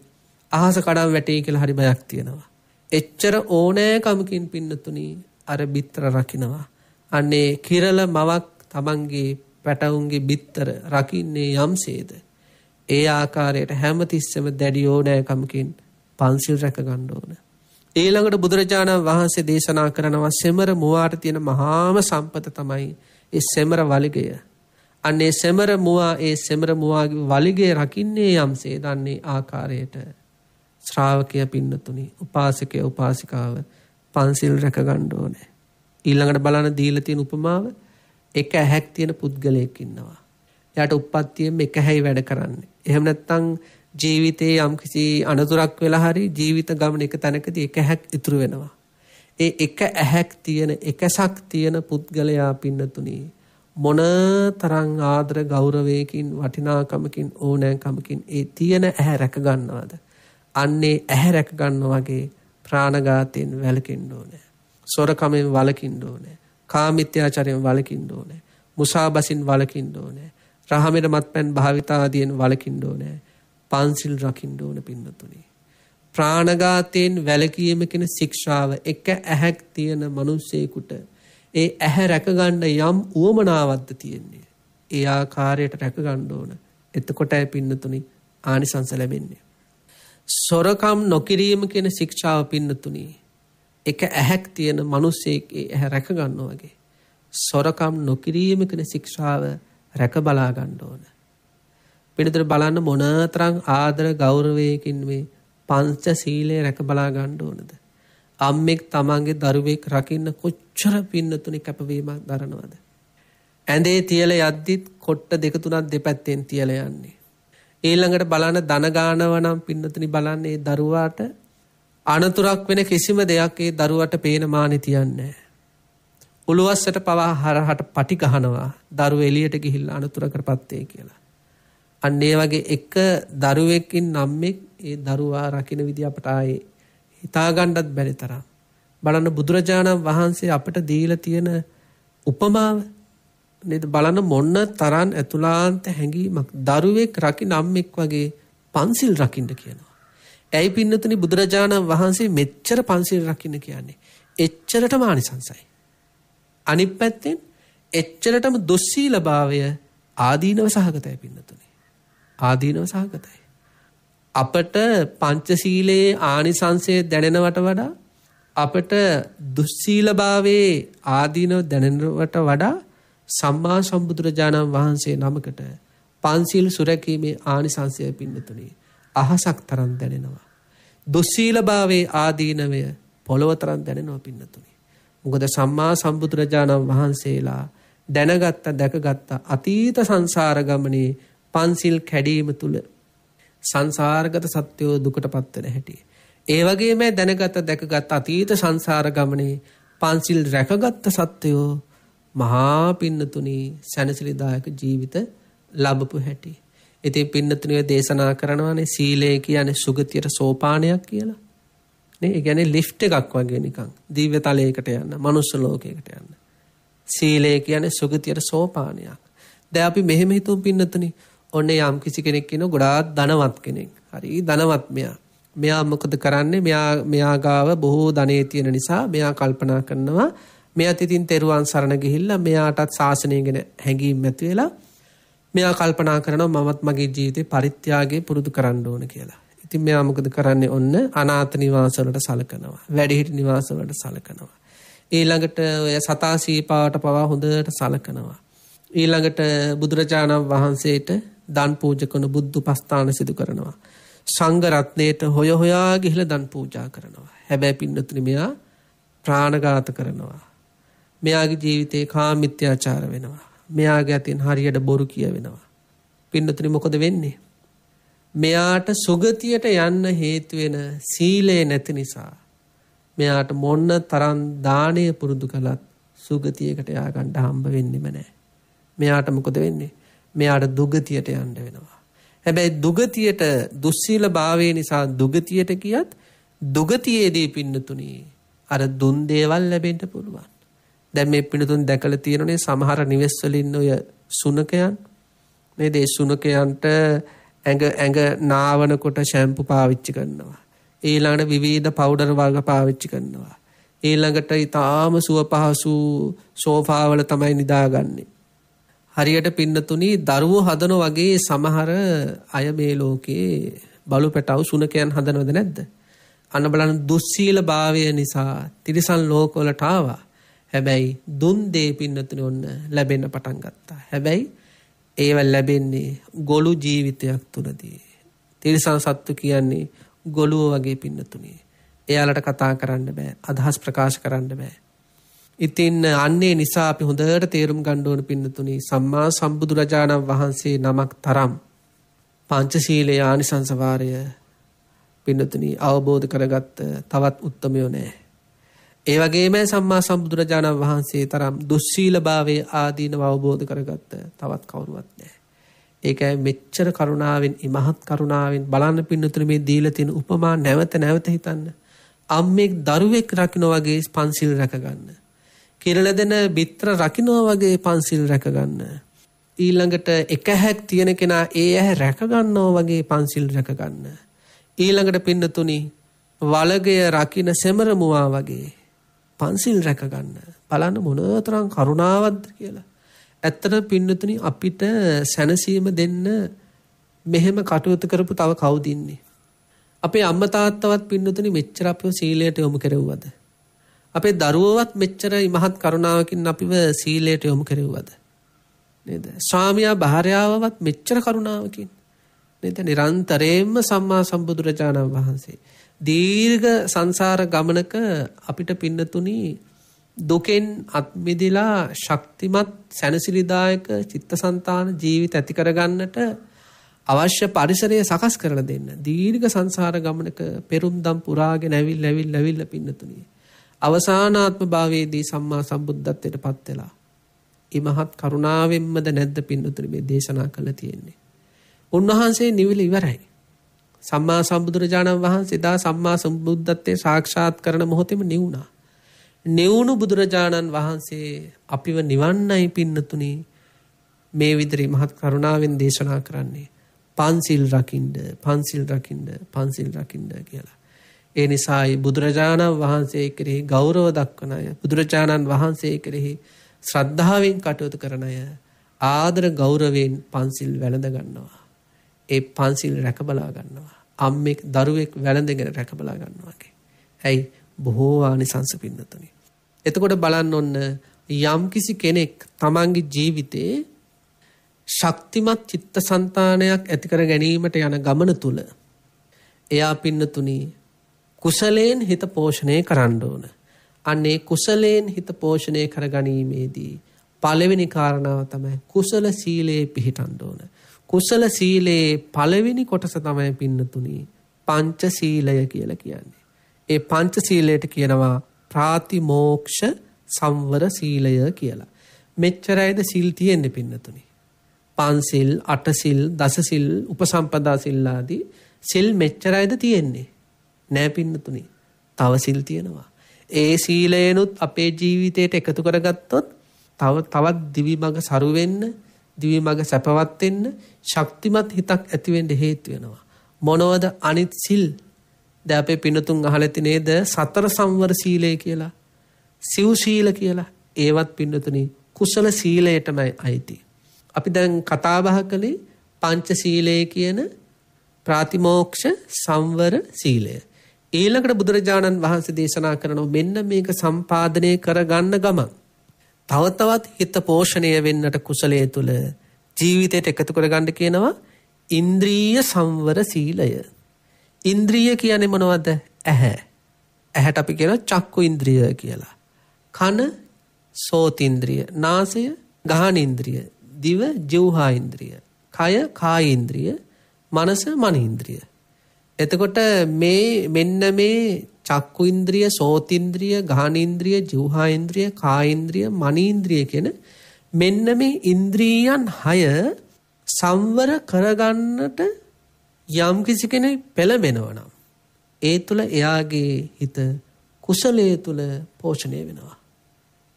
Speaker 1: අහස කඩම් වැටේ කියලා හරි බයක් තියෙනවා. එච්චර ඕනෑකමකින් පින්නතුනි අර බිත්තර රකින්නවා. අන්නේ කිරල මවක් තමන්ගේ පැටවුන්ගේ බිත්තර රකින්නේ යම්සේද. ඒ ආකාරයට හැමතිස්සම දැඩි ඕනෑකමකින් පන්සිල් රැක ගන්න ඕන. ඊළඟට බුදුරජාණන් වහන්සේ දේශනා කරනවා සෙමර මුවාට තියෙන මහාම සම්පත තමයි ඒ සෙමර වලිගය. අන්නේ සෙමර මුවා ඒ සෙමර මුවාගේ වලිගය රකින්නේ යම්සේ දන්නේ ආකාරයට ශ්‍රාවකය පින්නතුනි උපාසකය උපාසිකාව පන්සිල් රැක ගන්න ඕනේ. ඊළඟට බලන්න දීලා තියෙන උපමාව එක ඇහැක් තියෙන පුද්ගලයෙක් ඉන්නවා. එයාට උප්පත්තියෙන් එක හැයි වැඩ කරන්නේ. එහෙම නැත්නම් ජීවිතේ යම්කිසි අනතුරක් වෙලා හරි ජීවිත ගමන එක තැනකදී එක ඇහැක් ඉතුරු වෙනවා. ඒ එක ඇහැක් තියෙන එකසක් තියෙන පුද්ගලයා පින්නතුනි මොන තරම් ආදර ගෞරවයකින් වටිනාකමකින් ඕනෑකමකින් ඒ තියෙන ඇහැ රැක ගන්නවද? අන්නේ ඇහැ රැක ගන්න වගේ ප්‍රාණඝාතයෙන් වැළකෙන්න ඕනේ. සොරකමෙන් වළකින්න ඕනේ. කාමිත්‍යාචාරයෙන් වළකින්න ඕනේ. මුසාබසින් වළකින්න ඕනේ. රහමෙට මත්පැන් භාවිතාදියෙන් වලකින්න ඕනේ. පන්සිල් රකින්න ඕන පින්නතුනි. ප්‍රාණඝාතයෙන් වැළකීම කියන ශික්ෂාව එක ඇහැක් තියෙන මිනිස්සෙකුට ඒ ඇහැ රැකගන්න යම් උවමනාවක්ද තියෙන්නේ. ඒ ආකාරයට රැකගන්න ඕන. එතකොටයි පින්නතුනි ආනිසංස ලැබෙන්නේ. සොරකම් නොකිරීම කියන ශික්ෂාව පින්නතුනි එක ඇහැක් තියෙන මිනිස්සෙක් ඒ ඇහැ රැකගන්නවා වගේ. සොරකම් නොකිරීම කියන ශික්ෂාව රැක බලා ගන්න ඕන. පිළිතුර බලන්න මොනතරම් ආදර ගෞරවයකින් මේ පංච සීලය රැක බලා ගන්න ඕනද. අම්මෙක් තමන්ගේ දරුවෙක් රකින්න කොච්චර පින්නතුනි කැපවීමක් දරනවද. ඇඳේ තියල යද්දිත් කොට්ට දෙක තුනක් දෙපැත්තෙන් තියල යන්නේ. ඊළඟට බලන්න දනගානවනම් පින්නතුනි බලන්නේ දරුවාට අනතුරක් වෙන කිසිම දෙයක් ඒ දරුවට පේන මානෙ තියන්නේ. උළුවස්සට පවා හරහට පටි ගහනවා දරුව එලියට ගිහිල්ල අනතුරකට පත්තේ කියලා. අන්න ඒ වගේ එක දරුවෙක්කින් නම්මෙක් ඒ දරුවා රකින විදි අපට ආයේ හිතාගණ්ඩත් බැරි තරම්. බලන්න බුදුරජාණන් වහන්සේ අපට දීල තියෙන උපමාව නද බලන්න මොන්න තරන් ඇතුලාන්ත හැඟීමක් දරුවෙක් රකි නම්මෙක් වගේ පන්සිල් රකිින්ට කියනවා. ඇයි පින්නතුනි බුදුරජාණන් වහන්සේ මෙච්චර පන්සිල් රකින්න කියන්නේ. එච්චරට මානිසංසයි. අනි පැත්තෙන් එච්චරටම දොස්සීල භාවය ආදීනව සහගතය පින්නතුනි. ආදීනව සහගතයි. අපට පංචසීලයේ ආනිසංසය දැනෙනවට වඩා අපට දුස්සීලභාවේ ආදීනව දැනෙනවට වඩා සම්මා සම්බුදුරජාණන් වහන්සේ නමකට පන්සිල් සුරැකීමේ ආනිසංසය පින්නතුනේ අහසක් තරම් දැනෙනවා. දුස්සීලභාවේ ආදීනවය පොළොව තරම් දැනෙනවා පින්නතුනේ. මොකද සම්මා සම්බුදුරජාණන් වහන්සේලා දැනගත්ත දැකගත්ත අතීත සංසාර ගමනේ පන්සිල් කැඩීම තුළ සංසාරගත සත්‍යයෝ දුකට පත්වන හැටි. ඒ වගේම දැනගත දැකගත් අතීත සංසාර ගමනේ පන්සිල් රැකගත්ත සත්‍යයෝ මහා පින්නතුනි සැනසිලිදායක ජීවිත ලබපු හැටි. ඉතින් පින්නතුනිය දේශනා කරනවානේ සීලය කියන්නේ සුගතියට සෝපානයක් කියලා. නේ ඒ කියන්නේ ලිෆ්ට් එකක් වගේ නිකන් දිව්‍ය තලයකට යන්න, මනුස්ස ලෝකයකට යන්න. සීලය කියන්නේ සුගතියට සෝපානයක්. දැන් අපි මෙහෙම හිතුම් පින්නතුනි ඔන්න යම් කිසි කෙනෙක් කියන ගොඩාක් ධනවත් කෙනෙක්. හරි ධනවත් මෙයා. මෙයා මොකද කරන්නේ? මෙයා මෙයා ගාව බොහෝ ධනෙ තියෙන නිසා මෙයා කල්පනා කරනවා මෙයාත් ඉතින් තෙරුවන් සරණ ගිහිල්ලා මෙයාටත් ශාසනය ගැන හැඟීම් ඇති වෙලා මෙයා කල්පනා කරනවා මමත් මගේ ජීවිතේ පරිත්‍යාගය පුරුදු කරන්න ඕන කියලා. ඉතින් මෙයා මොකද කරන්නේ ඔන්න අනාථ නිවාස වලට සලකනවා. වැඩිහිටි නිවාස වලට සලකනවා. ඊළඟට ඔය සතා සීපාවට පවා හොඳට සලකනවා. ඊළඟට බුදුරජාණන් වහන්සේට දන් පූජ කරන බුද්ධ පස්ථාන සිදු කරනවා. සංඝරත්නයට හොය හොයා ගිහිල්ලා දන් පූජා කරනවා. හැබැයි පින්නතුනි මෙයා ප්‍රාණඝාත කරනවා. මෙයාගේ ජීවිතේ කාමිත්‍යාචාර වෙනවා. මෙයාගේ අතින් හරියට බොරු කියවෙනවා. පින්නතුනි මොකද වෙන්නේ? මෙයාට සුගතියට යන්න හේතු වෙන සීලය නැති නිසා මෙයාට මොන්න තරම් දාණය පුරුදු කළත් සුගතියකට යා ගන්න හම්බ වෙන්නෙම නැහැ. මෙයාට මොකද වෙන්නේ? මෙයාට දුගතියට යන්න වෙනවා. හැබැයි දුගතියට දුස්සීල භාවය නිසා දුගතියට කියත් දුගතියේදී පින්නතුනි අර දුන් දේවල් ලැබෙන්න පුළුවන්. දැන් මේ පින්නතුන් දැකලා තියෙනනේ සමහර නිවෙස් වල ඉන්න ඔය සුනකයන් නේද ඒ සුනකයන්ට ඇඟ ඇඟ නාවනකොට ෂැම්පු පාවිච්චි කරනවා. ඊළඟට විවිධ පවුඩර් වර්ග පාවිච්චි කරනවා. ඊළඟට ඊටාම සුව පහසු සෝෆාවල තමයි නිදාගන්නේ. හරියට පින්නතුනි දරුවෝ හදන වගේ සමහර අය මේ ලෝකේ බලු පැටව් සුනකයන් හදනවද නැද්ද? අන්න බලන්න දුස්සීල භාවය නිසා තිරිසන් ලෝකවලට ආවා. හැබැයි දුන් දේ පින්නතුනි ඔන්න ලැබෙන්න පටන් ගත්තා. හැබැයි ඒව ලැබෙන්නේ ගොළු ජීවිතයක් තුලදී. තිරිසන් සත්තු කියන්නේ ගොළුව වගේ පින්නතුනි. එයාලට කතා කරන්න බෑ. අදහස් ප්‍රකාශ කරන්න බෑ. ඉතින් අන්නේ නිසා අපි හොඳට තේරුම් ගන්න ඕන පින්නතුනි සම්මා සම්බුදුරජාණන් වහන්සේ නමක් තරම් පංචශීලයේ ආනිසංස වාරය පින්නතුනි අවබෝධ කරගත්ත තවත් උත්තමයෝ නැහැ. ඒ වගේම සම්මා සම්බුදුරජාණන් වහන්සේ තරම් දුස්සීලභාවයේ ආදීනව අවබෝධ කරගත්ත තවත් කවුරුවත් නැහැ. ඒකයි මෙච්චර කරුණාවෙන් ඉමහත් කරුණාවෙන් බලන්න පින්නතුනි මේ දීලා තියෙන උපමා නැවත නැවත හිතන්න. අම්මෙක් දරුවෙක් රකින්න වගේ පන්සිල් රැකගන්න. කිරල දෙන බිත්‍ර රකින්නවා වගේ පන්සිල් රැකගන්න. ඊළඟට එක හැක් තියෙන කෙනා ඒ ඇහැ රැකගන්නව වගේ පන්සිල් රැකගන්න. ඊළඟට පින්නතුනි වලගය රකින සෙමරමුවා වගේ පන්සිල් රැකගන්න. බලන්න මොනතරම් කරුණාවද්ද කියලා. ඇත්තට පින්නතුනි අපිට සැනසීම දෙන්න මෙහෙම කටයුතු කරපු තව කවුද ඉන්නේ? අපේ අම්මා තාත්තවත් පින්නතුනි මෙච්චර අපිව සීලයට යොමු කෙරෙව්වද? අපේ දරුවවත් මෙච්චර ඉමහත් කරුණාවකින් අපිව සීලයට යොමු කෙරෙව්වද? නේද? ස්වාමියා භාර්යාවවත් මෙච්චර කරුණාවකින් නේද? නිරන්තරයෙන්ම සම්මා සම්බුදුරජාණන් වහන්සේ දීර්ඝ සංසාර ගමනක අපිට පින්නතුනි දුකෙන් අත්මිදිලා ශක්තිමත් සැනසිලිදායක චිත්තසංතාන ජීවිත ඇති කරගන්නට අවශ්‍ය පරිසරය සකස් කරලා දෙන්න. දීර්ඝ සංසාර ගමනක පෙරුම්දම් පුරාගෙන ඇවිල්ලා ඇවිල්ලා ඇවිල්ලා පින්නතුණි. අවසානාත්ම භාවයේදී සම්මා සම්බුද්ධත්වයට පත් වෙලා. ඉමහත් කරුණාවෙන්මද නැද්ද පින්නතුණි මේ දේශනා කළ තියෙන්නේ. උන්වහන්සේ නිවිල ඉවරයි. සම්මා සම්බුදුරජාණන් වහන්සේ දා සම්මා සම්බුද්ධත්වයේ සාක්ෂාත් කරන මොහොතේම නිවුණා. නිවුණු බුදුරජාණන් වහන්සේ අපිව නිවන්නයි පින්නතුණි මේ විදිහේ මහත් කරුණාවෙන් දේශනා කරන්නේ. පන්සිල් රකින්ඩ පන්සිල් රකින්ඩ පන්සිල් රකින්ඩ කියලා. ඒ නිසායි බුදුරජාණන් වහන්සේ කෙරෙහි ගෞරව දක්වන අය බුදුරජාණන් වහන්සේ කෙරෙහි ශ්‍රද්ධාවෙන් කටයුතු කරන අය ආදර ගෞරවයෙන් පන්සිල් වැළඳ ගන්නවා. ඒ පන්සිල් රැකබලා ගන්නවා. අම්මෙක් දරුවෙක් වැළඳගෙන රැකබලා ගන්නවාගේ. ඇයි බොහෝ ආනිසංස පින්නතුනි. එතකොට බලන්න ඔන්න යම්කිසි කෙනෙක් තමන්ගේ ජීවිතේ ශක්තිමත් චිත්ත සන්තානයක් ඇතිකර ගැනීමට යන ගමන තුළ එයා පින්නතුනි කුසලයෙන් හිත පෝෂණය කරන්න ඕන. අන්නේ කුසලයෙන් හිත පෝෂණය කර ගනීමේදී පළවෙනි කාරණාව තමයි කුසල සීලයේ පිහිටන්න ඕන. කුසල සීලයේ පළවෙනි කොටස තමයි පින්නතුනි පංච සීලය කියලා කියන්නේ. ඒ පංච සීලයට කියනවා ප්‍රාතිමෝක්ෂ සංවර සීලය කියලා. මෙච්චරයිද සිල් තියෙන්නේ පින්නතුනි. පන්සිල් අටසිල් දසසිල් උපසම්පදා සිල්ලාදී සිල් මෙච්චරයිද තියෙන්නේ. නෑ පින්නතුනි. තව සිල් තියෙනවා. ඒ සීලයනුත් අපේ ජීවිතයට එකතු කරගත්තොත් තව තවත් දිවි මඟ සරුවෙන්න දිවි මඟ සැපවත් වෙන්න ශක්තිමත් හිතක් ඇති වෙන්න හේතු වෙනවා. මොනවද අනිත් සිල්? දැන් අපේ පිනතුන් අහලා තිනේද සතර සංවර සීලය කියලා. සිව් සීල කියලා. ඒවත් පින්නතුනි කුසල සීලයටමයි අයිති. අපි දැන් කතාබහ කළේ පංචශීලයේ කියන ප්‍රාතිමෝක්ෂ සංවර සීලය. ඊළඟට බුදුරජාණන් වහන්සේ දේශනා කරනවා මෙන්න මේක සම්පාදනය කරගන්න ගමන්. තව තවත් හිත පෝෂණය වෙන්නට කුසලයේ තුල ජීවිතයට එකතු කරගන්න කියනවා ඉන්ද්‍රිය සංවර සීලය. ඉන්ද්‍රිය කියන්නේ මොනවද? ඇහැ. ඇහැට අපි කියනවා චක්කු ඉන්ද්‍රිය කියලා. කන සෝතින්ද්‍රිය, නාසය ගහන ඉන්ද්‍රිය, දිව ජවහා ඉන්ද්‍රිය. කය කායින්ද්‍රිය මනස මනීන්ද්‍රිය. එතකොට මේ මෙන්න මේ චක්කු ඉන්ද්‍රිය සෝතින්ද්‍රිය ගානීන්ද්‍රිය ජවහාඉන්ද්‍රිය කායින්ද්‍රිය මනීන්ද්‍රිය කියන මෙන්න මේ ඉන්ද්‍රීයන් හය සංවර කරගන්නට යම් කිසි කෙනෙක් පෙළඹෙනවා නම් ඒ තුළ එයාගේ හිත කුසලයේ තුළ පෝෂණය වෙනවා.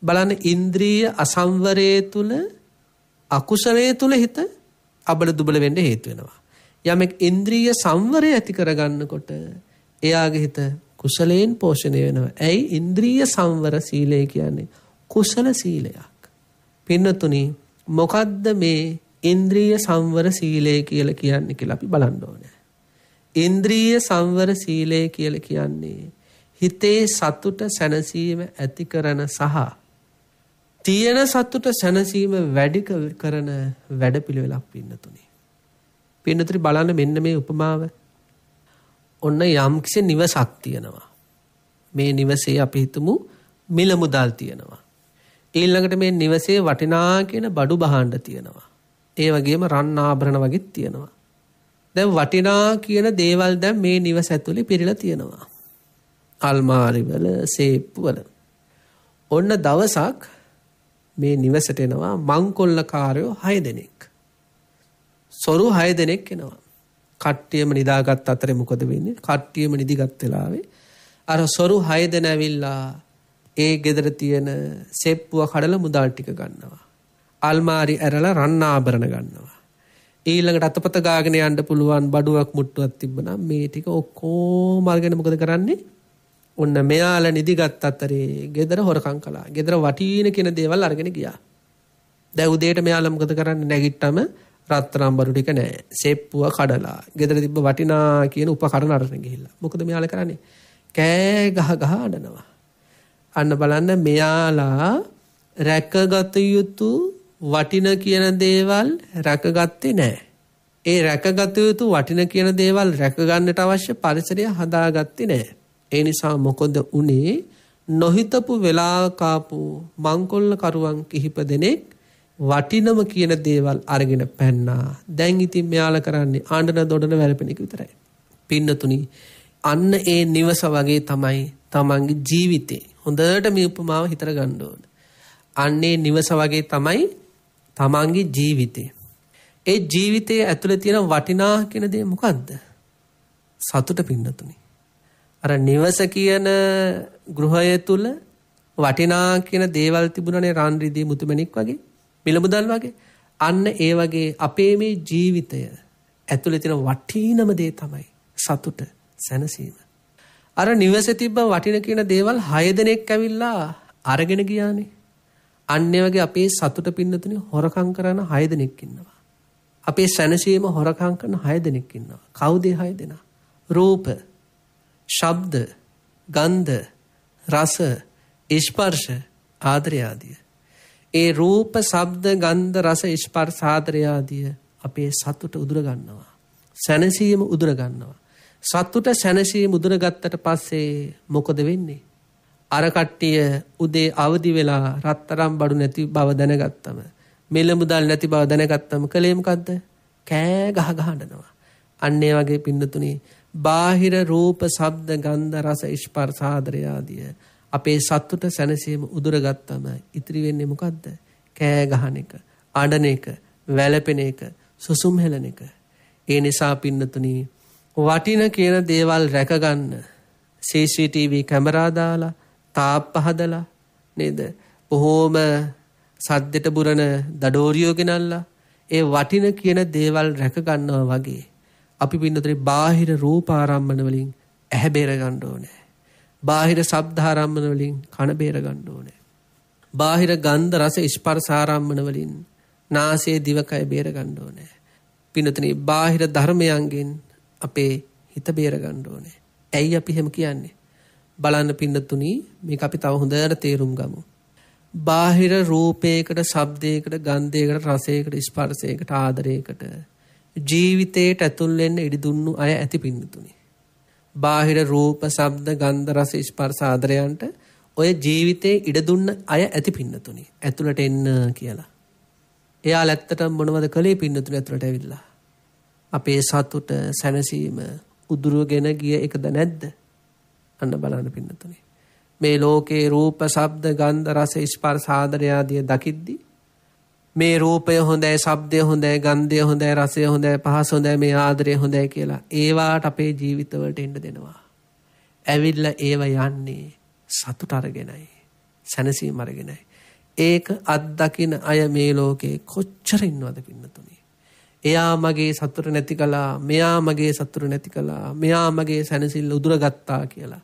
Speaker 1: බලන්න ඉන්ද්‍රිය අසංවරයේ තුළ අකුසලයේ තුල හිත අබල දුබල වෙන්න හේතු වෙනවා. යමෙක් ඉන්ද්‍රිය සංවරය ඇති කරගන්නකොට එයාගේ හිත කුසලයෙන් පෝෂණය වෙනවා. ඇයි ඉන්ද්‍රිය සංවර සීලය කියන්නේ කුසල සීලයක්. පින්නතුනි මොකද්ද මේ ඉන්ද්‍රිය සංවර සීලය කියලා කියන්නේ කියලා අපි බලන්න ඕනේ. ඉන්ද්‍රිය සංවර සීලය කියලා කියන්නේ හිතේ සතුට සැනසීම ඇති කරන සහ තියෙන සතුට සැනසීම වැඩි කරන වැඩපිළිවෙලක් පින්නතුනි. පින්නතුනි බලන්න මෙන්න මේ උපමාව. ඔන්න යම්කිසි නිවසක් තියෙනවා. මේ නිවසේ අපි හිතමු මිල මුදල් තියෙනවා. ඊළඟට මේ නිවසේ වටිනා කියන බඩු බහඬ තියෙනවා. ඒ වගේම රන් ආභරණ වගේත් තියෙනවා. දැන් වටිනා කියන දේවල් දැන් මේ නිවස ඇතුලේ පිරීලා තියෙනවා. අල්මාරි වල, සේප්පු වල. ඔන්න දවසක් මේ නිවසට එනවා මංකොල්ලකාරයෝ හය දෙනෙක්. සොරු හය දෙනෙක් එනවා. කට්ටියම නිදාගත් අතර මොකද වෙන්නේ කට්ටියම නිදිගත් වෙලාවේ අර සොරු හය දෙන ඇවිල්ලා ඒ ගෙදර තියෙන සෙප්පුව කඩල මුදල් ටික ගන්නවා. අල්මාරි ඇරලා රන්න ආභරණ ගන්නවා. ඊළඟට අතපත ගාගෙන යන්න පුළුවන් බඩුවක් මුට්ටුවක් තිබ්බනම් මේ ටික ඔක්කොම අරගෙන මොකද කරන්නේ? ඔන්න මෙයාලා නිදි ගත්ත අතරේ ගෙදර හොරකම් කළා. ගෙදර වටින කියන දේවල් අරගෙන ගියා. දැන් උදේට මෙයාලා මොකද කරන්නේ? නැගිට්ටම රත්තරන් බඩු ටික නැහැ. සෙප්පුව කඩලා. ගෙදර තිබ්බ වටිනා කියන උපකරණ අරගෙන ගිහිල්ලා. මොකද මෙයාලා කරන්නේ? කෑ ගහ ගහ අඬනවා. අන්න බලන්න මෙයාලා රැකගත යුතු වටින කියන දේවල් රැකගත්තේ නැහැ. ඒ රැකගත යුතු වටින කියන දේවල් රැකගන්නට අවශ්‍ය පරිසරය හදාගත්තේ නැහැ. ඒ නිසා මොකොද උනේ නොහිතපු වෙලාකාපු මංකොල්ල කරුවන් කිහිප දෙනෙක් වටිනම කියන දේවල් අරගෙන පැන්නා. දැන් ඉතින් මෙයාලා කරන්නේ ආණ්ඩන දොඩන වැළපෙන එක විතරයි. පින්නතුනි අන්න ඒ නිවස වගේ තමයි තමන්ගේ ජීවිතේ. හොඳට මේ උපමාව හිතර ගන්න ඕන. අන්නේ නිවස වගේ තමයි තමන්ගේ ජීවිතේ. ඒ ජීවිතයේ ඇතුළේ තියෙන වටිනා කියන දේ මොකද්ද? සතුට පින්නතුනි. අර නිවස කියන ගෘහය තුල වටිනා කියන දේවල් තිබුණනේ රාන් රිදී මුතුමැණික් වගේ මිලමුදල් වගේ අන්න ඒ වගේ අපේ මේ ජීවිතය ඇතුළේ තියෙන වටිනම දේ තමයි සතුට සැනසීම. අර නිවසේ තිබ්බ වටින කියන දේවල් 6 දෙනෙක් ඇවිල්ලා අරගෙන ගියානේ. අන්න වගේ අපේ සතුට පින්නතුනේ හොරකම් කරන 6 දෙනෙක් ඉන්නවා. අපේ සැනසීම හොරකම් කරන 6 දෙනෙක් ඉන්නවා. කවුද 6 දෙනා? රූප, ශබ්ද, ගන්ධ, රස, ස්පර්ශ, ආදරය ආදිය. ඒ රූප, ශබ්ද, ගන්ධ, රස, ස්පර්ශ, ආදරය ආදිය අපේ සතුට උදුර ගන්නවා. සැනසීම උදුර ගන්නවා. සතුට සැනසීම උදුර ගත්තට පස්සේ මොකද වෙන්නේ? අර කට්ටිය උදේ අවදි වෙලා රත්තරම් බඩු නැති බව දැනගත්තම මෙල මුදල් නැති බව දැනගත්තම කලේ මොකද්ද? කෑ ගහ ගහ හඬනවා. අන්න ඒ වගේ පින්නතුනේ බාහිර රූප, ශබ්ද, ගන්ධ, රස, ස්පර්ශ, ආදරය ආදිය අපේ සතුට සැනසීම උදුරගත්තම ඉතිරි වෙන්නේ මොකද්ද? කෑ ගහන එක, අඬන එක, වැළපෙන එක, සුසුම් හෙලන එක. ඒ නිසා පින්නතුනි වටින කියන දේවල් රැකගන්න CCTV කැමරා දාලා තාප්ප හදලා නේද? බොහෝම සද්දෙට බුරන දඩෝරියෝ ගෙනල්ලා ඒ වටින කියන දේවල් රැක ගන්නවා වගේ අපි පින්නතරේ බාහිර රූපාරම්මන වලින් ඇහැ බේර ගන්න ඕනේ. බාහිර ශබ්දාරම්මන වලින් කන බේර ගන්න ඕනේ. බාහිර ගන්ධ රස ස්පර්ශ ආරම්මන වලින් නාසය දිවකය බේර ගන්න ඕනේ. පින්නතනේ බාහිර ධර්මයන්ගෙන් අපේ හිත බේර ගන්න ඕනේ. ඇයි අපි එහෙම කියන්නේ? බලන්න පින්නතුනි මේක අපි තව හොඳට තේරුම් ගමු. බාහිර රූපයකට, ශබ්දයකට, ගන්ධයකට, රසයකට, ස්පර්ශයකට, ආදරයකට ජීවිතයට ඇතුල් වෙන්න ඉඩ දුන්නු අය ඇති පින්නතුනි. බාහිර රූප, ශබ්ද, ගන්ධ, රස, ස්පර්ශ ආදරයන්ට ඔය ජීවිතේ ඉඩ දුන්න අය ඇති පින්නතුනි. ඇතුළට එන්න කියලා. එයා ඇත්තට මොනවද කළේ පින්නතුනි ඇතුළට ඇවිල්ලා? අපේ සතුට, සැනසීම උදුරගෙන ගිය එකද නැද්ද? අන්න බලන්න පින්නතුනේ. මේ ලෝකේ රූප, ශබ්ද, ගන්ධ, රස, ස්පර්ශ, ආදරය ආදී දකිද්දි මේ රූපය හොඳයි, ශබ්දය හොඳයි, ගන්ධය හොඳයි, රසය හොඳයි, පහස හොඳයි, මේ ආදරය හොඳයි කියලා ඒවාට අපේ ජීවිතවලට එන්න දෙනවා. ඇවිල්ලා ඒව යන්නේ සතුට අරගෙනයි. සැනසීම අරගෙනයි. ඒක අත්දකින අය මේ ලෝකේ කොච්චර ඉන්නවද පින්නතුනි. එයා මගේ සතුට නැති කළා, මෙයා මගේ සතුට නැති කළා, මෙයා මගේ සැනසෙල්ල උදුරගත්තා කියලා.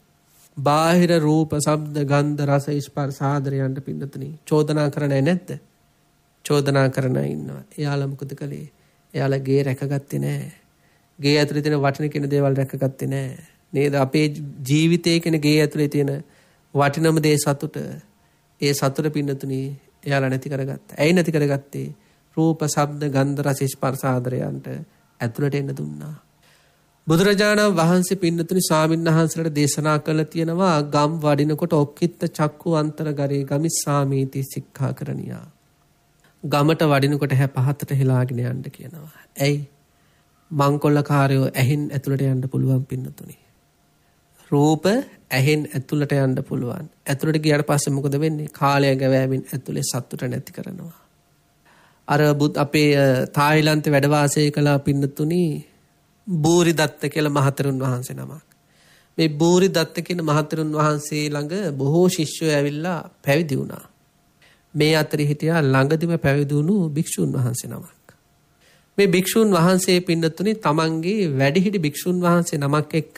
Speaker 1: බාහිර රූප, ශබ්ද, ගන්ධ, රස, ස්පර්ශ ආදරයන්ට පින්නතුනි චෝදනා කරන්නේ නැද්ද? චෝදනා කරන ඉන්නවා. එයාලා මොකද කළේ? එයාලා ගේ රැකගත්තේ නැහැ. ගේ ඇතුලේ තියෙන වටින කියන දේවල් රැකගත්තේ නැහැ. නේද? අපේ ජීවිතයේ කියන ගේ ඇතුලේ තියෙන වටිනම දේ සතුට. ඒ සතුට පින්නතුනි එයාලා නැති කරගත්තා. ඇයි නැති කරගත්තේ? රූප, ශබ්ද, ගන්ධ, රස, ස්පර්ශ ආදරයන්ට ඇතුළට එන්න දුන්නා. බුදුරජාණන් වහන්සේ පින්නතුනි ස්වාමීන් වහන්සේලාට දේශනා කළ තියෙනවා ගම් වඩිනකොට ඔක්කිට චක්කු අන්තරගරේ ගමිස්සාමීති සික්ඛා කරණියා. ගමට වඩිනකොට හැ පහතට හෙලාගෙන යන්න කියනවා. ඇයි? මංකොල්ලකාරයෝ ඇහෙන් ඇතුළට යන්න පුළුවන් පින්නතුනි. රූප ඇහෙන් ඇතුළට යන්න පුළුවන්. ඇතුළට ගියාට පස්සේ මොකද වෙන්නේ? කාලය ගෑවීමෙන් ඇතුලේ සතුට නැති කරනවා. අර බුත් අපේ තායිලන්තේ වැඩ වාසය කළ පින්නතුනි බූරි දත්ත කියලා මහතෙරුන් වහන්සේ නමක්. මේ බූරි දත්ත කියන මහතෙරුන් වහන්සේ ළඟ බොහෝ ශිෂ්‍යයෝ ඇවිල්ලා පැවිදි වුණා. මේ අතරේ හිටියා ළඟදිම පැවිදුණු භික්ෂුන් වහන්සේ නමක්. මේ භික්ෂුන් වහන්සේ පින්නතුනේ තමන්ගේ වැඩිහිටි භික්ෂුන් වහන්සේ නමක් එක්ක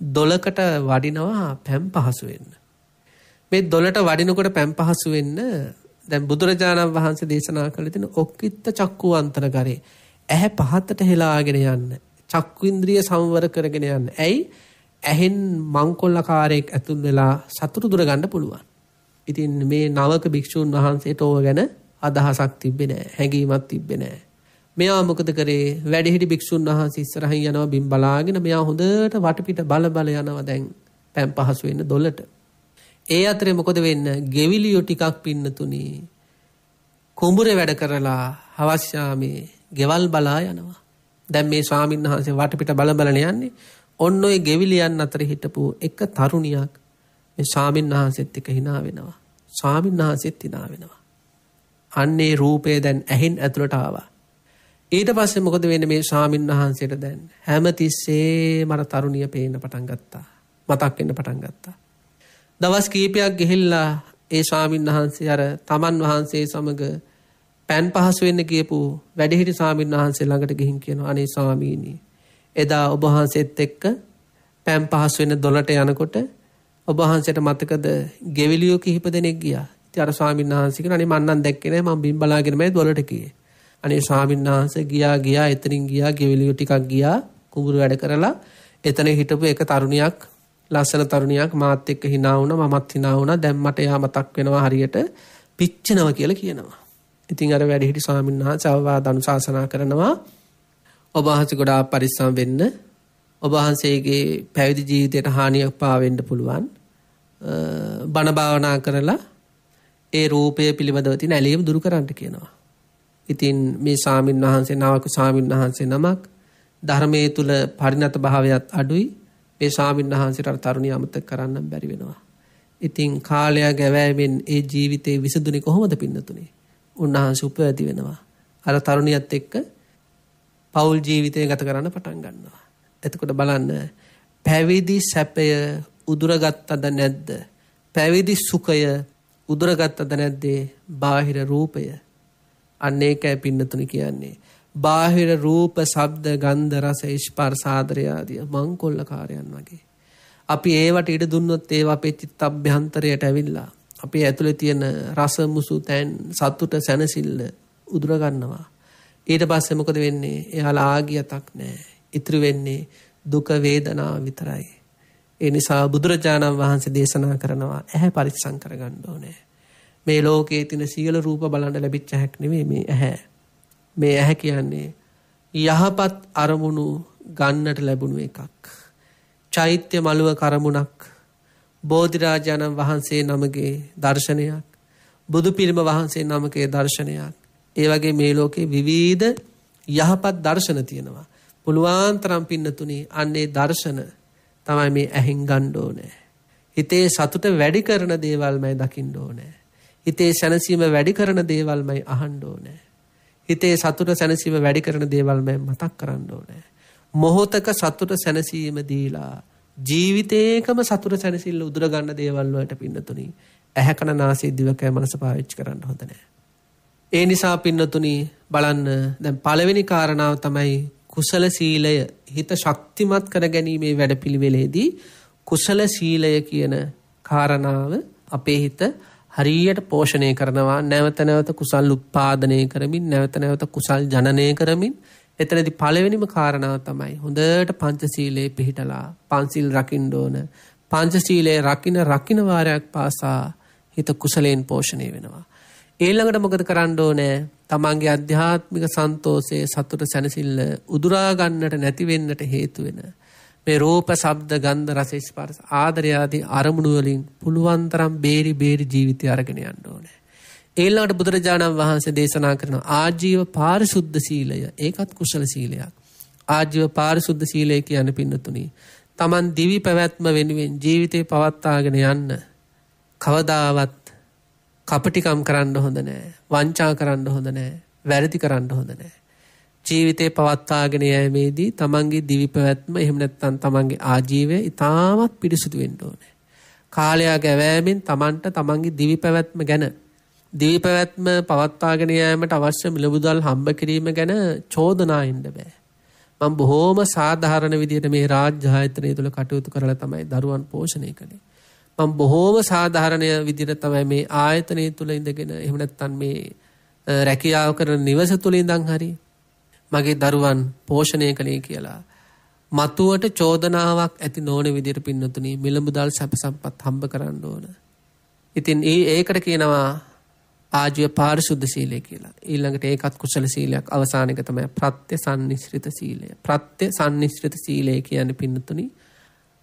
Speaker 1: දොලකට වඩිනවා පැම් පහසු වෙන්න. මේ දොලට වඩිනකොට පැම් පහසු වෙන්න දැන් බුදුරජාණන් වහන්සේ දේශනා කළ තියෙන ඔක්කිත්ත චක්කු අන්තර කරේ ඇහැ පහතට හෙලාගෙන යන්න. චක්කු ඉන්ද්‍රිය සංවර කරගෙන යන්න. ඇයි? ඇහෙන් මංකොල්ලකාරයෙක් ඇතුල් වෙලා සතුටු දුර ගන්න පුළුවන්. ඉතින් මේ නවක භික්ෂූන් වහන්සේට ඕව ගැන අදහසක් තිබ්බේ නෑ. හැඟීමක් තිබ්බේ නෑ. මෙයා මොකද කරේ වැඩිහිටි භික්ෂුන් වහන්සේ ඉස්සරහින් යනවා බිම් බලාගෙන මෙයා හොඳට වටපිට බල බල යනවා දැන් පැම් පහසු වෙන්න දොලට. ඒ අතරේ මොකද වෙන්න ගෙවිලියෝ ටිකක් පින්නතුනි කුඹුරේ වැඩ කරලා හවස්යාමේ ගෙවල් බලා යනවා. දැන් මේ ස්වාමීන් වහන්සේ වටපිට බල බලන යන්නේ ඔන්න ඔය ගෙවිලියන් අතර හිටපු එක තරුණියක් මේ ස්වාමීන් වහන්සේත් එක්ක hina වෙනවා. ස්වාමීන් වහන්සේත් hina වෙනවා. අන්නේ රූපය දැන් ඇහෙන් ඇතුළට ආවා. ඊට පස්සේ මොකද වෙන්නේ මේ ස්වාමීන් වහන්සේට දැන් හැමතිස්සෙම අර තරුණිය පේන්න පටන් ගත්තා. මතක් වෙන්න පටන් ගත්තා. දවස් කීපයක් ගෙහිල්ලා ඒ ස්වාමීන් වහන්සේ අර තමන් වහන්සේ සමග පැන් පහසු වෙන්න කියපු වැඩිහිටි ස්වාමීන් වහන්සේ ළඟට ගිහින් කියනවා අනේ ස්වාමීනි එදා ඔබ වහන්සේත් එක්ක පැන් පහසු වෙන දොලට යනකොට ඔබ වහන්සේට මතකද ගෙවිලියෝ කිහිප දෙනෙක් ගියා. ඉතින් අර ස්වාමීන් වහන්සේ කියනවා අනේ මන් නම් දැක්කේ නෑ මම බිම් බලාගෙනමයි දොලට ගියේ. අනේ ස්වාමීන් වහන්සේ ගියා ගියා එතනින් ගියා ගෙවිලියෝ ටිකක් ගියා කුඹුරු වැඩ කරලා එතන හිටපු එක තරුණියක් ලස්සන තරුණියක් මාත් එක්ක hina වුණා මමත් hina වුණා දැන් මට එයා මතක් වෙනවා හරියට පිච්චෙනවා කියලා කියනවා. ඉතින් අර වැඩිහිටි ස්වාමීන් වහන්සේ අවවාද අනුශාසනා කරනවා ඔබ වහන්සේ ගොඩාක් පරිස්සම් වෙන්න ඔබ වහන්සේගේ පැවිදි ජීවිතයට හානියක් පාවෙන්න පුළුවන්. බණ භාවනා කරලා ඒ රූපය පිළිබඳව තියෙන ඇලීම දුරු කරන්න කියනවා. ඉතින් මේ ස්වාමීන් වහන්සේ නවක ස්වාමීන් වහන්සේ නමක් ධර්මයේ තුල පරිණත භාවයත් අඩුයි මේ ස්වාමීන් වහන්සේට අර තරුණිය අමතක කරන්න බැරි වෙනවා. ඉතින් කාලය ගැවෑමෙන් ඒ ජීවිතේ විසඳුනේ කොහොමද පින්නතුනේ? උන්වහන්සේ උපවැදි වෙනවා. අර තරුණියත් එක්ක පෞල් ජීවිතය ගත කරන්න පටන් ගන්නවා. එතකොට බලන්න පැවිදි සැපය උදුරගත්තද නැද්ද? පැවිදි සුඛය උදුරගත්තද නැද්දේ? බාහිර රූපය. අන්න ඒකයි පින්නතුනි කියන්නේ. බාහිර රූප, ශබ්ද, ගන්ධ, රස, ස්පර්ශ, ආදරය ආදී මංකොල්ලකාරයන් වගේ. අපි ඒවට ඉඩ දුන්නොත් ඒවා අපේ චිත්ත අභ්‍යන්තරයට ඇවිල්ලා අපේ ඇතුලේ තියෙන රස මුසු තැන් සතුට සැනසෙල්ල උදුර ගන්නවා. ඊට පස්සේ මොකද වෙන්නේ? එයාලා ආගියතක් නැහැ. ඉතුරු වෙන්නේ දුක වේදනා විතරයි. ඒ නිසා බුදුරජාණන් වහන්සේ දේශනා කරනවා ඇහැ පරිස්සම් කරගන්න ඕනේ. මේ ලෝකයේ තියෙන සියලු රූප බලන්න ලැබිච්ච හැක් නෙවෙයි මේ ඇහැ. මේ ඇහැ කියන්නේ යහපත් අරමුණු ගන්නට ලැබුණු එකක්. චෛත්‍ය මළුව කරමුණක් බෝධිරාජාණන් වහන්සේ නමගේ දර්ශනයක් බුදු පිළිම වහන්සේ නමකේ දර්ශනයක් ඒ වගේ මේ ලෝකේ විවිධ යහපත් දර්ශන තියෙනවා පුළුවන් තරම් පින්නතුනි අන්නේ දර්ශන තමයි මේ ඇහෙන් ගන්න ඕනේ හිතේ සතුට වැඩි කරන දේවල්මයි දකින්න ඕනේ හිතේ සැනසීම වැඩි කරන දේවල්මයි අහන්න ඕනේ හිතේ සතුට සැනසීම වැඩි කරන දේවල් මම මතක් කරන්න ඕනේ. මොහොතක සතුට සැනසීම දීලා ජීවිතේකම සතුට සැනසෙල්ල උදුර ගන්න දේවල් වලට පින්නතුනි ඇහැ කන නාසය දිවකය මනස පාවිච්චි කරන්න හොඳ නැහැ. ඒ නිසා පින්නතුනි බලන්න දැන් පළවෙනි කාරණාව තමයි කුසල සීලය හිත ශක්තිමත් කර ගැනීමේ වැඩපිළිවෙලේදී කුසල සීලය කියන කාරණාව අපේ හිත හරියට පෝෂණය කරනවා. නැවත නැවත කුසල් උත්පාදනය කරමින් නැවත නැවත කුසල් ජනනය කරමින් එතනදි පළවෙනිම කාරණාව තමයි හොඳට පංචශීලයේ පිහිටලා පන්සිල් රකින්න ඕන. පංචශීලයේ රකින්න රකින්න වාරයක් පාසා හිත කුසලයෙන් පෝෂණය වෙනවා. ඊළඟට මොකද කරන්න ඕනේ? තමන්ගේ අධ්‍යාත්මික සන්තෝෂයේ සතුට සැනසෙල්ල උදුරා ගන්නට නැති වෙන්නට හේතු වෙන මේ රූප, ශබ්ද, ගන්ධ, රස, ස්පර්ශ ආදරය ආදී අරමුණු වලින් පුළුවන් තරම් බේරි බේරි ජීවිතය අරගෙන යන්න ඕනේ. ඊළඟට බුදුරජාණන් වහන්සේ දේශනා කරන ආජීව පාරිශුද්ධ සීලය ඒකත් කුසල සීලයක්. ආජීව පාරිශුද්ධ සීලය කියන්නේ පින්නතුනි. Taman දිවි පැවැත්ම වෙනුවෙන් ජීවිතේ පවත්වාගෙන යන්න කවදාවත් කපටිකම් කරන්න හොඳ නැහැ. වංචා කරන්න හොඳ නැහැ. වැරදි කරන්න හොඳ නැහැ. ජීවිතේ පවත්වාගෙන යෑමේදී තමන්ගේ දිවි පැවැත්ම එහෙම නැත්නම් තමන්ගේ ආජීවය ඉතාමත් පිරිසුදු වෙන්න ඕනේ. කාලය ගැවෑමෙන් තමන්ට තමන්ගේ දිවි පැවැත්ම ගැන දිවි පැවැත්ම පවත්වාගෙන යෑමට අවශ්‍ය මිලමුදල් හම්බ කිරීම ගැන චෝදනා ඉන්න බෑ. මම බොහෝම සාධාරණ විදිහට මේ රාජ්‍ය ආයතනය තුළ කටයුතු කරලා තමයි දරුවන් පෝෂණය කළේ. මම බොහෝම සාධාරණය විදිහට තමයි මේ ආයතනය තුළ ඉඳගෙන එහෙම නැත්නම් මේ රැකියාව කරන නිවස තුළ ඉඳන් හරි මගේ දරුවන් පෝෂණය කළේ කියලා. මතුවට චෝදනාවක් ඇති නොවන විදිහට පින්නතුනි මිලමුදල් සැප සම්පත් හම්බ කරන්න ඕන. ඉතින් ඒ ඒකට කියනවා ආජීව පාරිශුද්ධ සීලය කියලා. ඊළඟට ඒකත් කුසල සීලයක් අවසාන එක තමයි ප්‍රත්‍ය සම්නිශ්‍රිත සීලය. ප්‍රත්‍ය සම්නිශ්‍රිත සීලය කියන්නේ පින්නතුනි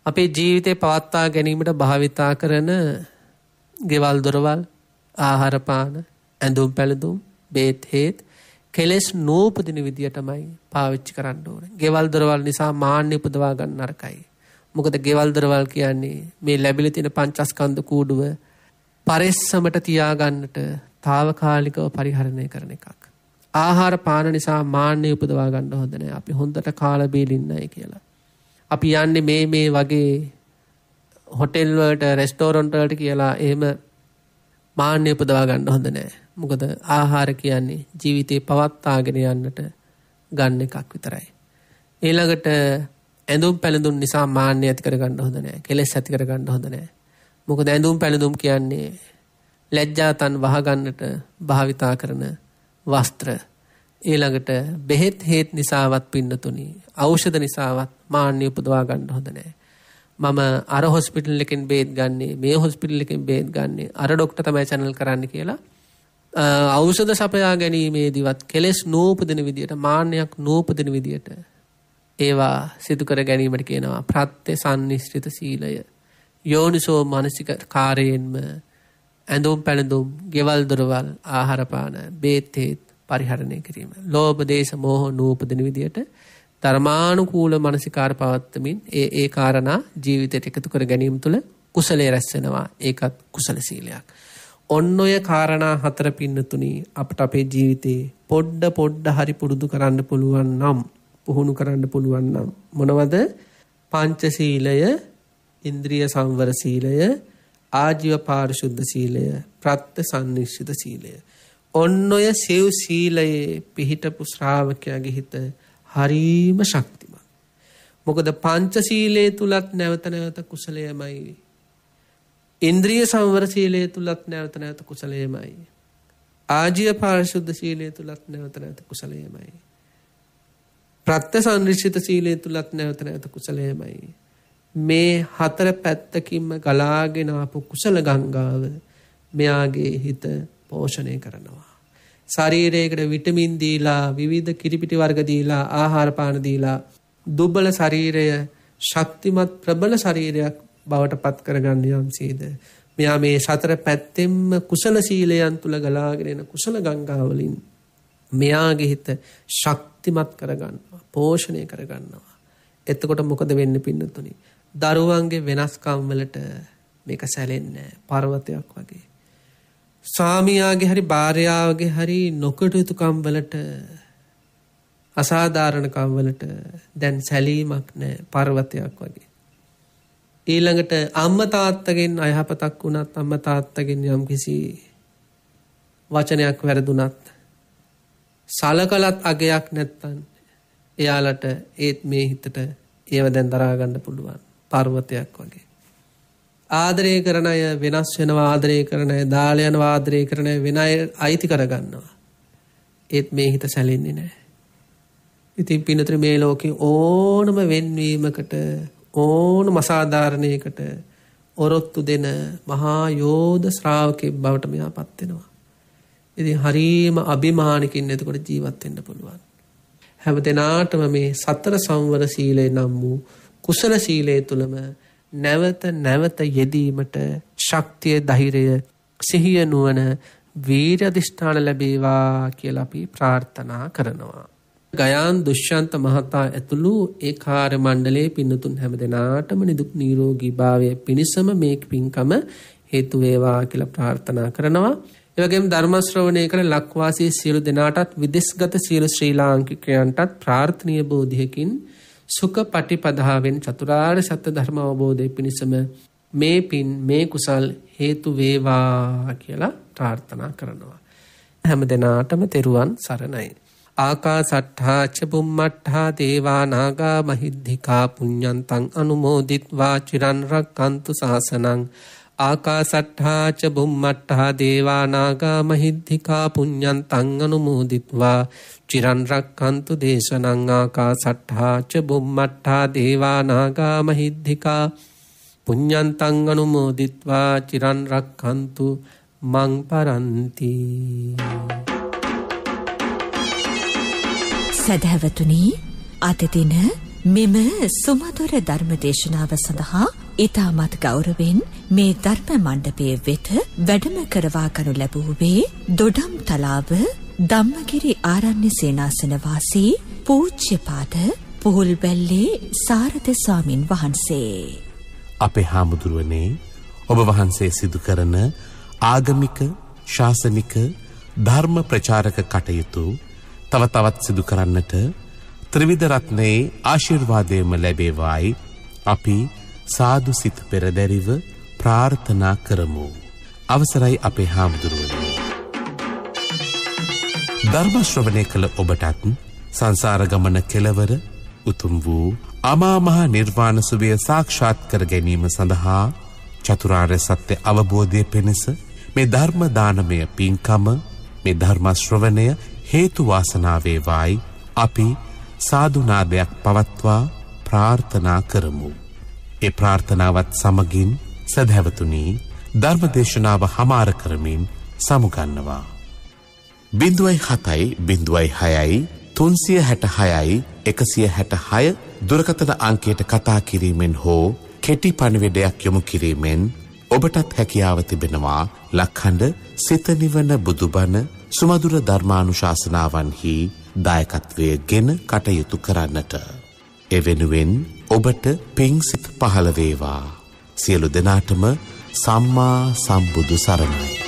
Speaker 1: අපේ ජීවිතේ පවත්වා ගැනීමට භාවිතා කරන ගෙවල් දොරවල් ආහාර පාන ඇඳුම් පැළඳුම් බේත් හේත් කෙලෙස් නූපදින විදියටමයි පාවිච්චි කරන්න ඕනේ. ගෙවල් දොරවල් නිසා මාන්න උපදවා ගන්න නරකයි. මොකද ගෙවල් දොරවල් කියන්නේ මේ ලැබිලා තියෙන පංචස්කන්ධ කූඩුව පරිස්සමට තියාගන්නට తాවකාලිකව පරිහරණය කරන එකක්. ආහාර පාන නිසා මාන්නේ උපදවා ගන්න හොඳ නැහැ. අපි හොඳට කාලා බීලා ඉන්නයි කියලා. අපි යන්නේ මේ මේ වගේ හොටෙල් වලට රෙස්ටෝරන්ට් වලට කියලා එහෙම මාන්නේ උපදවා ගන්න හොඳ නැහැ. මොකද ආහාර කියන්නේ ජීවිතේ පවත්වාගෙන යන්නට ගන්න එකක් විතරයි. ඊළඟට ඇඳුම් පැළඳුම් නිසා මාන්නය ඇති කරගන්න හොඳ නැහැ. කෙලෙස් ඇති කරගන්න හොඳ නැහැ. මොකද ඇඳුම් පැළඳුම් කියන්නේ ලැජ්ජාතන් වහගන්නට භාවිතා කරන වස්ත්‍ර. ඊළඟට බෙහෙත් හේත් නිසාවත් පින්නතුනි ඖෂධ නිසාවත් මාන්නය උපදවා ගන්න හොඳ නැහැ. මම අර හොස්පිටල් එකෙන් බේත් ගන්නේ මේ හොස්පිටල් එකෙන් බේත් ගන්නේ අර ඩොක්ටර් තමයි channel කරන්න කියලා ඖෂධ සපයා ගැනීමේදීවත් කෙලෙස් නූපදින විදියට මාන්නයක් නූපදින විදියට ඒවා සිදු කර ගැනීමට කියනවා ප්‍රත්‍ය සම්නිශ්චිත සීලය යෝනිසෝ මානසික කාර්යයෙන්ම ඇඳුම් පැළඳුම් ගෙවල් දොරවල් ආහාර පාන බේත් හේත් පරිහරණය කිරීම. ලෝභ දේශ මෝහ නූපදින විදියට ධර්මානුකූල මානසිකාර පවත්තමින් ඒ ඒ කාරණා ජීවිතයට එකතු කර ගැනීම තුළ කුසලයේ රැස් වෙනවා. ඒකත් කුසල සීලයක්. ඔන්න ඔය කාරණා හතර පින්නතුනි අපට අපේ ජීවිතේ පොඩ්ඩ පොඩ්ඩ හරි පුරුදු කරන්න පුළුවන් නම් පුහුණු කරන්න පුළුවන් නම් මොනවද? පංචශීලය ඉන්ද්‍රිය සංවර සීලය ආජීව පාරිශුද්ධ සීලය ප්‍රත්‍ය සම්නිශ්චිත සීලය. ඔන්න ඔය සිව් සීලයේ පිහිටපු ශ්‍රාවකයාගේ හිත හරීම ශක්තිමත් මොකද පංචශීලයේ තුලත් නැවත නැවත කුසලයමයි ඉන්ද්‍රිය සංවර සීලය තුලත් නැවත නැවත කුසලයමයි. ආජීව පාරිශුද්ධ සීලය තුලත් නැවත නැවත කුසලයමයි. ප්‍රත්‍ය සංරිෂිත සීලය තුලත් නැවත නැවත කුසලයමයි. මේ හතර පැත්තකින්ම ගලාගෙන ආපු කුසල ගංගාව මෙයාගේ හිත පෝෂණය කරනවා. ශරීරයකට විටමින් දීලා විවිධ කිරිපිටි වර්ග දීලා ආහාර පාන දීලා දුබල ශරීරය ශක්තිමත් ප්‍රබල ශරීරයක් බවට පත් කරගන්න යම්සේද? මෙයා මේ සතර පැත්තෙම කුසල සීලයන් තුල ගලාගෙන එන කුසල ගංගාවලින් මෙයාගේ හිත ශක්තිමත් කරගන්නවා පෝෂණය කරගන්නවා. එතකොට මොකද වෙන්න පින්නතුනි? දරුවන්ගේ වෙනස්කම් වලට මේක සැලෙන්නේ පර්වතයක් වගේ. ස්වාමියාගේ හරි භාර්යාවගේ හරි නොකටයුතුකම් වලට අසාධාරණකම් වලට දැන් සැලීමක් නැහැ පර්වතයක් වගේ ඊළඟට අම්ම තාත්තගෙන් අයහපතක් වුණත් අම්ම තාත්තගෙන් යම් කිසි වචනයක් වැරදුනත් සලකලත් අගයක් නැත්තන් එයාලට ඒත් මේ හිතට ඒව දැන් දරාගන්න පුළුවන් පර්වතයක් වගේ. ආදරය කරන අය වෙනස් වෙනවා ආදරය කරන අය දාල යනවා ආදරය කරන අය වෙන අය අයිති කරගන්නවා. ඒත් මේ හිත සැලෙන්නේ නැහැ. ඉතින් පිනතර මේ ලෝකේ ඕනම වෙන්වීමකට ඕන මසාධාරණයකට ඔරොත්තු දෙන මහා යෝධ ශ්‍රාවකෙක් බවට මෙයා පත් වෙනවා. ඉතින් හරීම අභිමානකින් එතකොට ජීවත් වෙන්න පුළුවන්. හැම දිනාටම මේ සතර සංවර සීලය නම් වූ කුසල සීලය තුලම නැවත නැවත යෙදීමට ශක්තිය ධෛර්යය සිහිය නුවණ වීර අධිෂ්ඨාන ලැබේවා කියලා අපි ප්‍රාර්ථනා කරනවා. ගයාන් දුෂ්‍යන්ත මහතා ඇතුළු ඒ කාර්ය මණ්ඩලයේ පින්නතුන් හැම දෙනාටම නිදුක් නිරෝගී භාවය පිණිසම මේ පින්කම හේතු වේවා කියලා ප්‍රාර්ථනා කරනවා. ඒ වගේම ධර්ම ශ්‍රවණය කළ ලක්වාසී සියලු දෙනාටත් විදේශගත සියලු ශ්‍රී ලාංකිකයන්ටත් ප්‍රාර්ථනීය බෝධියකින් සුඛ පටිපදාවෙන් චතුරාර් සත්‍ය ධර්ම අවබෝධය පිණිසම මේ පින් මේ කුසල් හේතු වේවා කියලා ප්‍රාර්ථනා කරනවා. හැම දෙනාටම තෙරුවන් සරණයි. ආකා සට්හා චබුම්මට්හා දේවා නාගා මහිද්ධිකා පුඤ්ඥන්තන් අනුමෝදිත්වා චිරන්රක් කන්තු සාසනං ආකාසට්හාච බුම්මට්ටහා දේවානාගා මහිද්ධිකා පුඤ්ඥන් තංගනු මූදිත්වා චිරන්රක්කන්තු දේශනංආකා සට්හාච බුම්මට්ටා දේවානාගා මහිද්ධිකා පුඤ්ඥන් තංගනු මෝදිත්වා චිරන්රක්කන්තු මං පරන්ති.
Speaker 2: සැදැහැවතුනී අතදින මෙම සුමధుර ධර්මදේශනාව සඳහා ඊටමත් ගෞරවෙන් මේ ධර්ම මණ්ඩපයේ වෙත වැඩම කරවා ගනු ලැබුවේ දොඩම් තලාව ධම්මගිරි ආරණ්‍ය සේනාසන වාසී පූජ්‍යපාද පුහුල්බැල්ලේ සාරද ස්වාමින් වහන්සේ.
Speaker 3: අපේ හාමුදුරුවනේ ඔබ වහන්සේ සිදු කරන ආගමික ශාසනික ධර්ම ප්‍රචාරක කටයුතු තව තවත් සිදු කරන්නට ත්‍රිවිධ රත්නයේ ආශිර්වාදයම ලැබේවායි අපි සාදු සිත පෙරදැරිව ප්‍රාර්ථනා කරමු. අවසරයි අපේ හාමුදුරුවනේ. ධර්මශ්‍රවණය කළ ඔබටත් සංසාර ගමන කෙලවර උතුම් වූ අමාමහා නිර්වාණ සුවය සාක්ෂාත් කර ගැනීම සඳහා චතුරාර්ය සත්‍ය අවබෝධය පිණිස මේ ධර්ම දානමය පින්කම මේ ධර්මශ්‍රවණය හේතු වාසනා වේවායි අපි සාදුනාදයක් පවත්වා ප්‍රාර්ථනා කරමු. ඒ ප්‍රාර්ථනාවත් සමගින් සදහැවතුනි ධර්මදේශනාව හමාර කරමින් සමුගන්නවා. බිඳුවයි හතයි බිඳුවයි හයයි තුන්සිය හැට හයයි එකසිය හැට හය දුරකතන අංකයට කතා කිරීමෙන් හෝ කෙටි පණිවිඩයක් යොමු කිරීමෙන් ඔබටත් හැකියාව තිබෙනවා ලක්හඬ සිතනිවන බුදුබන සුමදුර ධර්මානුශාසනාවන්හි දායකත්වය ගෙන කටයුතු කරන්නට. එවෙනුවෙන් ඔබට පිංසිත් පහළවේවා. සියලු දෙනාටම සම්මා සම්බුදු සරණයි.